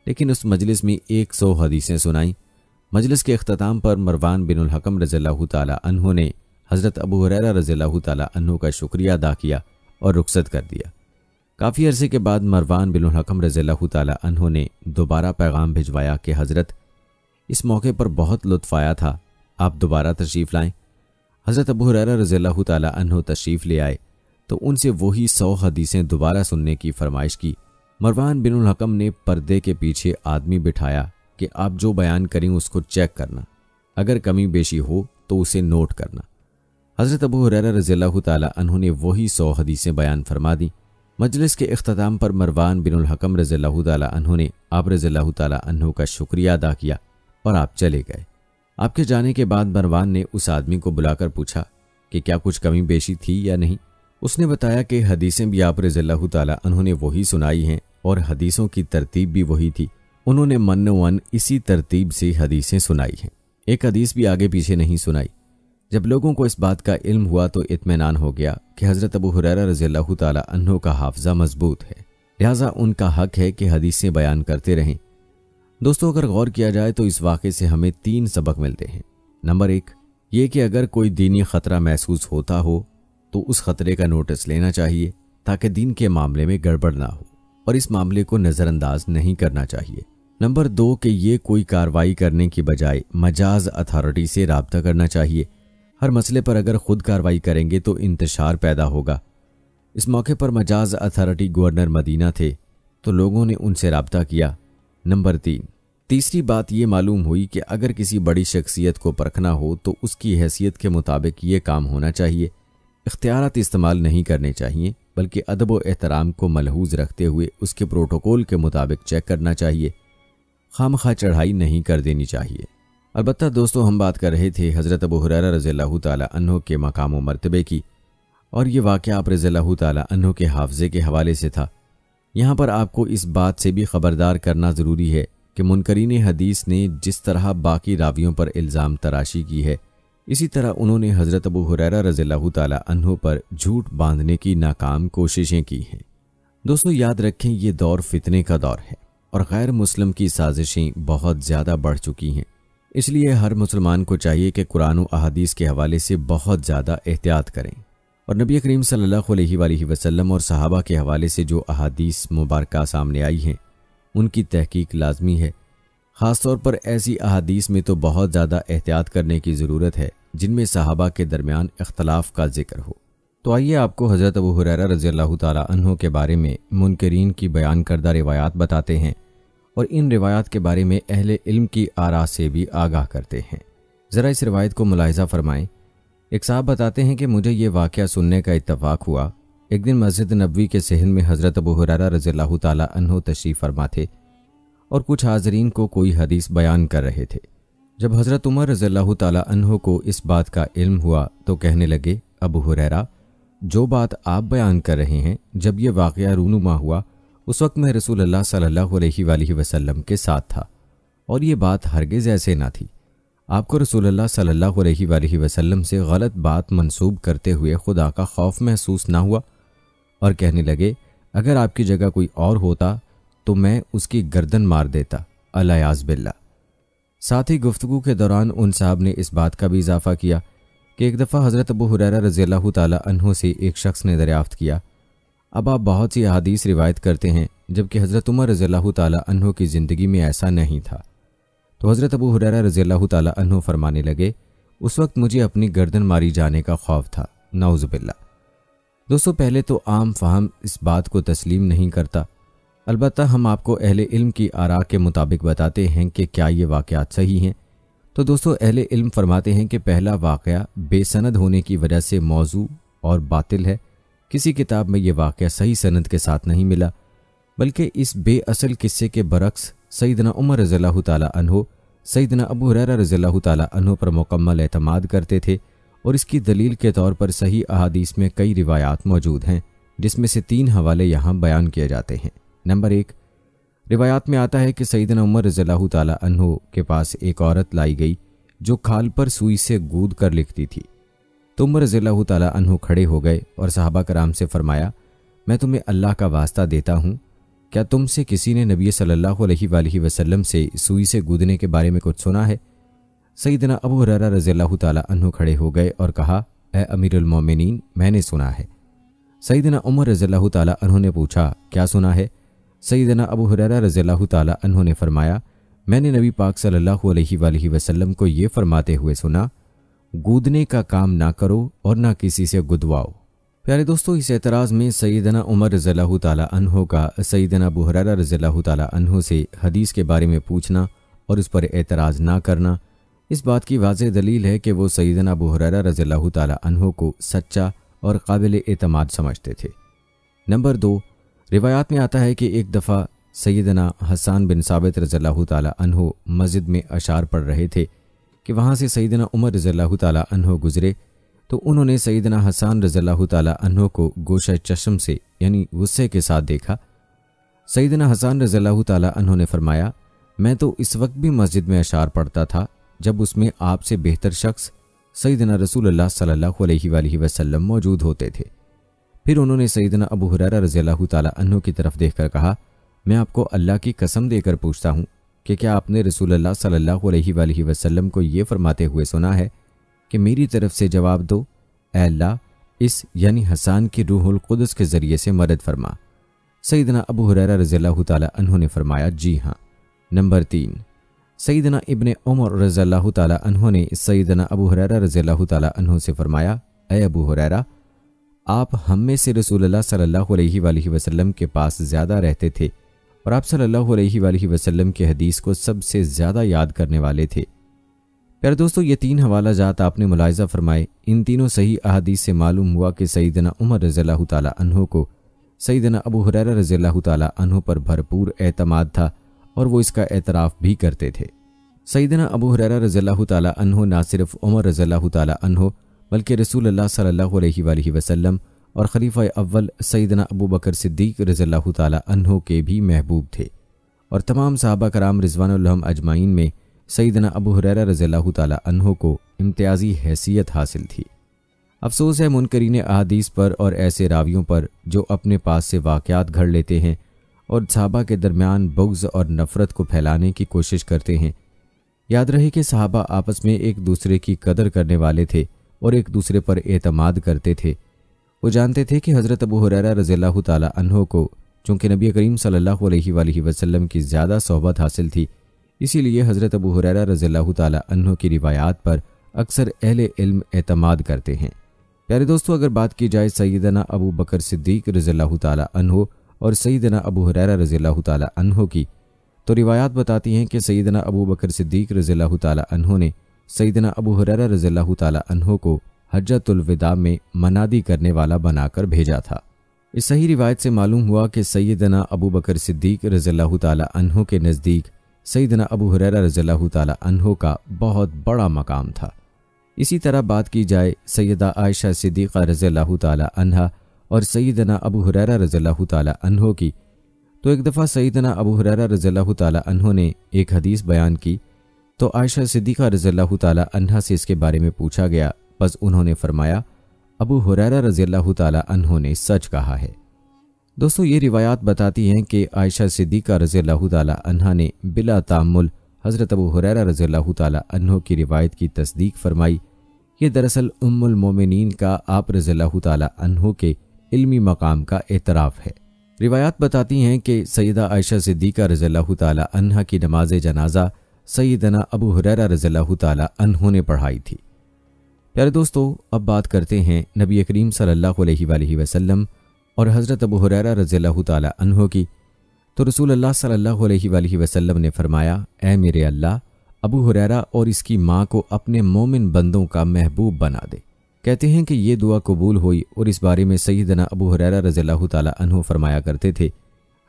लेकिन उस मजलिस में एक सौ हदीसें सुनाई। मजलिस के अख्ताम पर मरवान बिन हकम रज़ील्ला तला ने हज़रत अबू हुरैरा रज़ील्ला तला का शुक्रिया अदा किया और रुखसत कर दिया। काफ़ी अरसे के बाद मरवान बिन हकम रज़ील्ला तला ने दोबारा पैगाम भिजवाया कि हज़रत, इस मौके पर बहुत लुत्फ आया था। आप दोबारा तशरीफ़ लाएँ। हज़रत अबू हुरैरा रज़ील्ला तला तशरीफ़ ले आए तो उनसे वही सौ हदीसें दोबारा सुनने की फरमाइश की। मरवान बिन हकम ने पर्दे के पीछे आदमी बिठाया कि आप जो बयान करें उसको चेक करना। अगर कमी बेशी हो तो उसे नोट करना। हज़रत अबू हुरैरा रज़ील्ला तला ने वही सौ हदीसें बयान फरमा दी। मजलिस के अख्ताम पर मरवान बिन हकम रज़ील्ला ने आप रज़ील्ला तु का शुक्रिया अदा किया और आप चले गए। आपके जाने के बाद मरवान ने उस आदमी को बुलाकर पूछा कि क्या कुछ कमी बेशी थी या नहीं? उसने बताया कि हदीसें भी आप रज़ील्ला ने वही सुनाई हैं और हदीसों की तरतीब भी वही थी। उन्होंने मन वन इसी तरतीब से हदीसें सुनाई हैं। एक हदीस भी आगे पीछे नहीं सुनाई। जब लोगों को इस बात का इल्म हुआ तो इतमान हो गया कि हज़रत अबू हुरैरा रज़ी तु का हाफजा मज़बूत है। लिहाजा उनका हक है कि हदीसें बयान करते रहें। दोस्तों, अगर गौर किया जाए तो इस वाक़े से हमें तीन सबक मिलते हैं। नंबर एक, ये कि अगर कोई दीनी ख़तरा महसूस होता हो तो उस ख़तरे का नोटिस लेना चाहिए, ताकि दिन के मामले में गड़बड़ ना हो, और इस मामले को नज़रअंदाज नहीं करना चाहिए। नंबर दो कि ये कोई कार्रवाई करने की बजाय मजाज अथॉरिटी से रबता करना चाहिए। हर मसले पर अगर खुद कार्रवाई करेंगे तो इंतशार पैदा होगा। इस मौके पर मजाज अथॉरिटी गवर्नर मदीना थे तो लोगों ने उनसे रबता किया। नंबर तीन। तीसरी बात यह मालूम हुई कि अगर किसी बड़ी शख्सियत को परखना हो तो उसकी हैसियत के मुताबिक ये काम होना चाहिए। इख्तियार इस्तेमाल नहीं करने चाहिए, बल्कि अदब व एहतराम को मलहूज रखते हुए उसके प्रोटोकॉल के मुताबिक चेक करना चाहिए। खाम खा चढ़ाई नहीं कर देनी चाहिए। अलबत्त दोस्तों, हम बात कर रहे थे हज़रत अबू हुरैरा रज़ील्ला तह के मकाम व मरतबे की, और ये वाक़ आप रज़ील्ला तह के हाफजे के हवाले से था। यहाँ पर आपको इस बात से भी ख़बरदार करना ज़रूरी है कि मुनकरीन हदीस ने जिस तरह बाकी रावियों पर इल्ज़ाम तराशी की है, इसी तरह उन्होंने हज़रत अबू हुरैरा रज़ील्ला तह पर झूठ बांधने की नाकाम कोशिशें की हैं। दोस्तों, याद रखें, ये दौर फितने का दौर है। और गैर मुस्लिम की साजिशें बहुत ज़्यादा बढ़ चुकी हैं। इसलिए हर मुसलमान को चाहिए कि कुरान अहादीस के हवाले से बहुत ज़्यादा एहतियात करें। और नबी करीम सल्लल्लाहु अलैहि वसल्लम और सहाबा के हवाले से जो अहादीस मुबारक सामने आई हैं, उनकी तहकीक लाजमी है। ख़ास तौर पर ऐसी अहादीस में तो बहुत ज़्यादा एहतियात करने की ज़रूरत है, जिनमें सहाबा के दरमियान इख्तलाफ का ज़िक्र हो। तो आइए आपको हज़रत अबू हुरैरा रज़ी अल्लाह तहों के बारे में मुनकरीन की बयान करदा रिवायात बताते हैं। और इन रिवायात के बारे में अहले इल्म की आरा से भी आगाह करते हैं। ज़रा इस रिवायत को मुलायजा फरमाएँ। एक साहब बताते हैं कि मुझे ये वाक़ सुनने का इतफाक़ हुआ। एक दिन मस्जिद नबवी के सहन में हज़रत अबू हुरारा रज़ी तहो तशरीफ़ फरमा थे और कुछ हाजरीन को कोई हदीस बयान कर रहे थे। जब हज़रत उमर रज़ी तहो को इस बात का इल्म हुआ तो कहने लगे, अबू हुरैरा, जो बात आप बयान कर रहे हैं, जब यह वाक़ रूनुमा हुआ उस वक्त मैं रसूल अल्लाह सल्लल्लाहु अलैहि वसल्लम के साथ था, और ये बात हरगिज़ ऐसे ना थी। आपको रसूल अल्लाह सल्लल्लाहु अलैहि वसल्लम से गलत बात मंसूब करते हुए खुदा का खौफ महसूस ना हुआ, और कहने लगे, अगर आपकी जगह कोई और होता तो मैं उसकी गर्दन मार देता, अलायाज बिल्ला। साथ ही गुफ्तु के दौरान उन साहब ने इस बात का भी इजाफा किया कि एक दफ़ा हज़रत अबू हुरैरा रज़ी अल्लाह तहों से एक शख्स ने दरियाफ़्त किया अब आप बहुत सी अहादीस रिवायत करते हैं, जबकि हज़रत उमर रज़ी तहों की ज़िंदगी में ऐसा नहीं था। तो हज़रत अबू हुररा रज़ी तहों फरमाने लगे, उस वक्त मुझे अपनी गर्दन मारी जाने का खौफ था। नाउज़बिल्ला दोस्तों, पहले तो आम फहम इस बात को तस्लीम नहीं करता। अलबत् हम आपको अहल इल्म की आरा के मुताबिक बताते हैं कि क्या ये वाक़ात सही हैं। तो दोस्तों, अहल इल्म फरमाते हैं कि पहला वाक़ बेसनद होने की वजह से मौजू और बातिल है। किसी किताब में यह वाक़ सही सनद के साथ नहीं मिला, बल्कि इस बेअसल किस्से के बरक्स सईदना उमर रज़ी तहो सईदना अबू हुररा रज़ी तहों पर मुकम्मल अतमाद करते थे और इसकी दलील के तौर पर सही अहादीस में कई रिवायात मौजूद हैं, जिसमें से तीन हवाले यहाँ बयान किए जाते हैं। नंबर एक, रिवायात में आता है कि सईदना उमर रज़ी तहो के पास एक औरत लाई गई, जो खाल पर सुई से गूद कर लिखती थी। तो उमर रज़ी तहो खड़े हो गए और साहबा कराम से फरमाया, मैं तुम्हें अल्लाह का वास्ता देता हूँ। क्या तुमसे किसी ने नबी सल्लल्लाहु अलैहि वसल्लम से सुई से गूदने के बारे में कुछ सुना है? सईदना अबू हरारा रज़ी तु खड़े हो गए और कहा, ए अमीरमिन मैंने सुना है। सईदना उमर रज़ी तु ने पूछा, क्या सुना है? सईदना अबू हरारा रज़ी तु ने फरमाया, मैंने नबी पाक सल्लल्लाहु अलैहि वसल्लम को ये फरमाते हुए सुना गूदने का काम ना करो और ना किसी से गुदवाओ। प्यारे दोस्तों, इस एतराज़ में सईदना उमर रज़ी तहो का सईदना बुहरारा रज़ी तहो से हदीस के बारे में पूछना और उस पर एतराज़ ना करना, इस बात की वाज दलील है कि वो सईदना बुहरारा रज़ी तहो को सच्चा और काबिल एतमाद समझते थे। नंबर दो, रिवायात में आता है कि एक दफ़ा सैदना हसान बिन साबित रज़ी तहो मस्जिद में अशार पढ़ रहे थे कि वहाँ से सईदना उमर रज़ी तहो गुजरे तो उन्होंने सईदना हसान रज़ल्ला तहों को गोशा चशम से, यानी गुस्से के साथ देखा। सईदना हसान रज़ल्ला तहों ने फरमाया, मैं तो इस वक्त भी मस्जिद में अशार पढ़ता था, जब उसमें आपसे बेहतर शख्स सईदना रसूल सल्लल्लाहु अलैहि वसल्लम मौजूद होते थे। फिर उन्होंने सईदना अबू हुरारा रज़ी अल्लाह की तरफ़ देखकर कहा, मैं आपको अल्लाह की कसम देकर पूछता हूँ कि क्या आपने रसूल सल्लल्लाहु अलैहि वसल्लम को ये फरमाते हुए सुना है कि मेरी तरफ़ से जवाब दो अल्लाह, इस यानी हसान की रूहुल कुदस के ज़रिए से मदद फरमा। सईदना अबू हुररा रज़ी तहों ने फरमाया, जी हाँ। नंबर तीन, सईदना इबन उमर रज़ी तहों ने सईदना अबू हुररा रज़ी तहों से फरमाया अय अबू हुररा, आप हम में से रसूलुल्लाह सल्लल्लाहु अलैहि वसल्लम के पास ज़्यादा रहते थे और आप सल्लल्लाहु अलैहि वसल्लम के हदीस को सबसे ज़्यादा याद करने वाले थे। प्यारे दोस्तों, ये तीन हवाला जात आपने मुलायजा फरमाए। इन तीनों सही अहादीस से मालूम हुआ कि सईदना उमर रज़ी तहों को सईदना अबू हुरैर रज़ी तहों पर भरपूर एतमाद था और वो इसका एतराफ़ भी करते थे। सईदना अबू हुरैर रज़ी तहों ना सिर्फ़ उमर रज़ी तहों बल्कि रसूल सल्लल्लाहु अलैहि वसल्लम और खलीफा अव्वल सईदना अबू बकर सिद्दीक रज़ी तहों के भी महबूब थे। और तमाम साहबा कराम रिजवान अजमाइन में सईदना अबू हुरैरा रज़ी तहों को इम्तियाजी हैसियत हासिल थी। अफसोस है मुनकरीन अहादीस पर और ऐसे रावियों पर जो अपने पास से वाक़ात घड़ लेते हैं और सहाबा के दरमियान बुग्ज़ और नफ़रत को फैलाने की कोशिश करते हैं। याद रहे कि सहाबा आपस में एक दूसरे की कदर करने वाले थे और एक दूसरे पर एतमाद करते थे। वो जानते थे कि हज़रत अबू हुरैरा रज़ी तहों को, चूँकि नबी करीम सल्लल्लाहु अलैहि वसल्लम की ज़्यादा सोहबत हासिल थी, इसीलिए हज़रत अबू हुरैरा रज़ी तहों की रिवायात पर अक्सर अहल इल्म एतमाद करते हैं। प्यारे दोस्तों, अगर बात की जाए सईदना अबू बकर सिद्दीक रज़ी तहों और सईदना अबू हुरैरा रज़ी तहों की तो रिवायात बताती हैं कि सईदना अबू बकर सिद्दीक रज़ी तहों ने सईदना अबू हुरैरा रज़ी तहों को हजतुलविदा में मनादी करने वाला बनाकर भेजा था। इस सही रिवायत से मालूम हुआ कि सैदना अबू बकर सिद्दीक रज़ी तहों के नज़दीक सईदना अबू हुरैरा रज़ी तहों का बहुत बड़ा मकाम था। इसी तरह बात की जाए सैदा आयशा सिद्दीक़ा रज़ी तहा और सईदना अबू हुरैरा रज़ी तहों की तो एक दफ़ा सईदना अबू हुरैरा रज़ी तहों ने एक हदीस बयान की तो आयशा सिद्दीक़ा रज़ी तहा से इसके बारे में पूछा गया बस उन्होंने फरमाया, अबू हुरैरा रज़ी तहों ने सच कहा है। दोस्तों, ये रिवायात बताती हैं कि आयशा सिद्दीक़ा रज़ी अनहा ने बिला तामुल हज़रत अबू हुरैरा रज़ी तहों की रिवायत की तस्दीक फरमाई, ये दरअसल उम्मुल का, आप रज़ी तहों के इल्मी मकाम का एतराफ़ है। रिवायात बताती हैं कि सैदा आयशा सिद्दीक़ा रज़ल्ला तहा की नमाज़ जनाजा सैदना अबू हुरैरा रज़ल्ला तहों ने पढ़ाई थी। प्यारे दोस्तों, अब बात करते हैं नबी करीम सल्लल्लाहु अलैहि वसल्लम और हज़रत अबू हुरैरा रज़ल्ला तहों की। तो रसूल अल्लाह सल्लल्लाहु अलैहि वसल्लम ने फरमाया ए मेरे अल्लाह, अबू हुरैरा और इसकी माँ को अपने मोमिन बंदों का महबूब बना दे। कहते हैं कि ये दुआ कबूल हुई और इस बारे में सईदना अबू हुरैरा रज़ल्लाहु ताला फरमाया करते थे,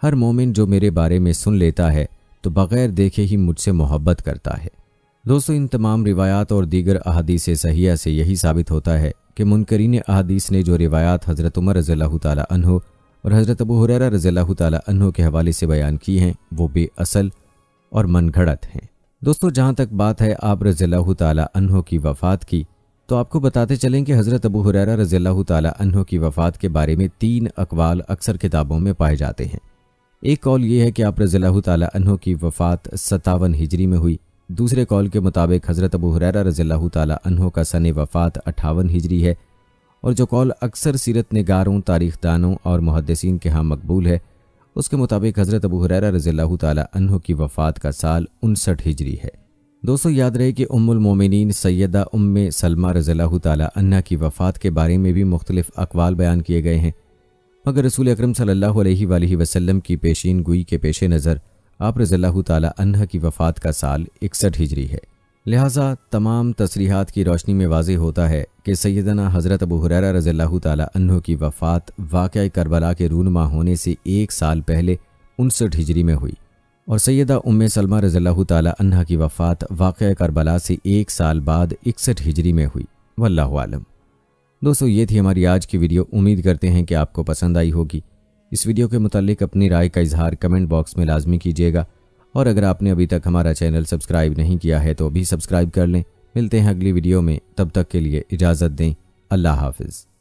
हर मोमिन जो मेरे बारे में सुन लेता है तो बग़ैर देखे ही मुझसे मोहब्बत करता है। दोस्तों, इन तमाम रिवायात और दीगर अहादीस सहिया से यही साबित होता है कि मुनकरीन अहादीस ने जो रिवायात हज़रत उमर रज़ल्ला तहो और हज़रत अबू हुरैरा रज़ल्ला तहो के हवाले से बयान की हैं, वो बेअसल और मन घड़त हैं। दोस्तों, जहाँ तक बात है आप रज़ल्ला तहो की वफ़ात की तो आपको बताते चलें कि हज़रत अबू हुरैरा रज़ल्ला तहो की वफ़ात के बारे में तीन अकवाल अक्सर किताबों में पाए जाते हैं। एक कौल ये है कि आप रज़ल्ला तहो की वफ़ात सत्तावन हिजरी में हुई दूसरे कॉल के मुताबिक हज़रत अबू हुरैरा रज़ल्ला तहो का सन वफ़ात अट्ठावन हिजरी है और जो कॉल अक्सर सीरत नगारों तारीख दानों और मुहदसिन के यहाँ मकबूल है, उसके मुताबिक हज़रत अबू हुरैरा रज़ील्ला तहों की वफ़ात का साल उनसठ हिजरी है। दोस्तों, याद रहे कि उम्मिन सैदा उम्म सलमा रज़ील्ला तह की वफ़ात के बारे में भी मुख्तलिफ़ अकवाल बयान किए गए हैं, मगर रसूल अक्रम अलैहि वसल्लम की पेशीन गोई के पेश नज़र आप रज़ील्ला तह की वफ़ात का साल इकसठ हिजरी है। लिहाजा तमाम तसरीहत की रोशनी में वाज होता है कि सैदना हज़रत अबू हुरैरा रज़ल्ला तह की वफ़ात वाक़ करबला के रूनमा होने से एक साल पहले उनसठ हिजरी में हुई और सैदा उम सलमा रज़ल्ला तह की वफ़ात वाक़ करबला से एक साल बाद इकसठ हिजरी में हुई। वल्लम दोस्तों, ये थी हमारी आज की वीडियो। उम्मीद करते हैं कि आपको पसंद आई होगी। इस वीडियो के मुतालिक अपनी राय का इजहार कमेंट बॉक्स में लाजमी कीजिएगा। और अगर आपने अभी तक हमारा चैनल सब्सक्राइब नहीं किया है तो अभी सब्सक्राइब कर लें। मिलते हैं अगली वीडियो में। तब तक के लिए इजाज़त दें। अल्लाह हाफिज़।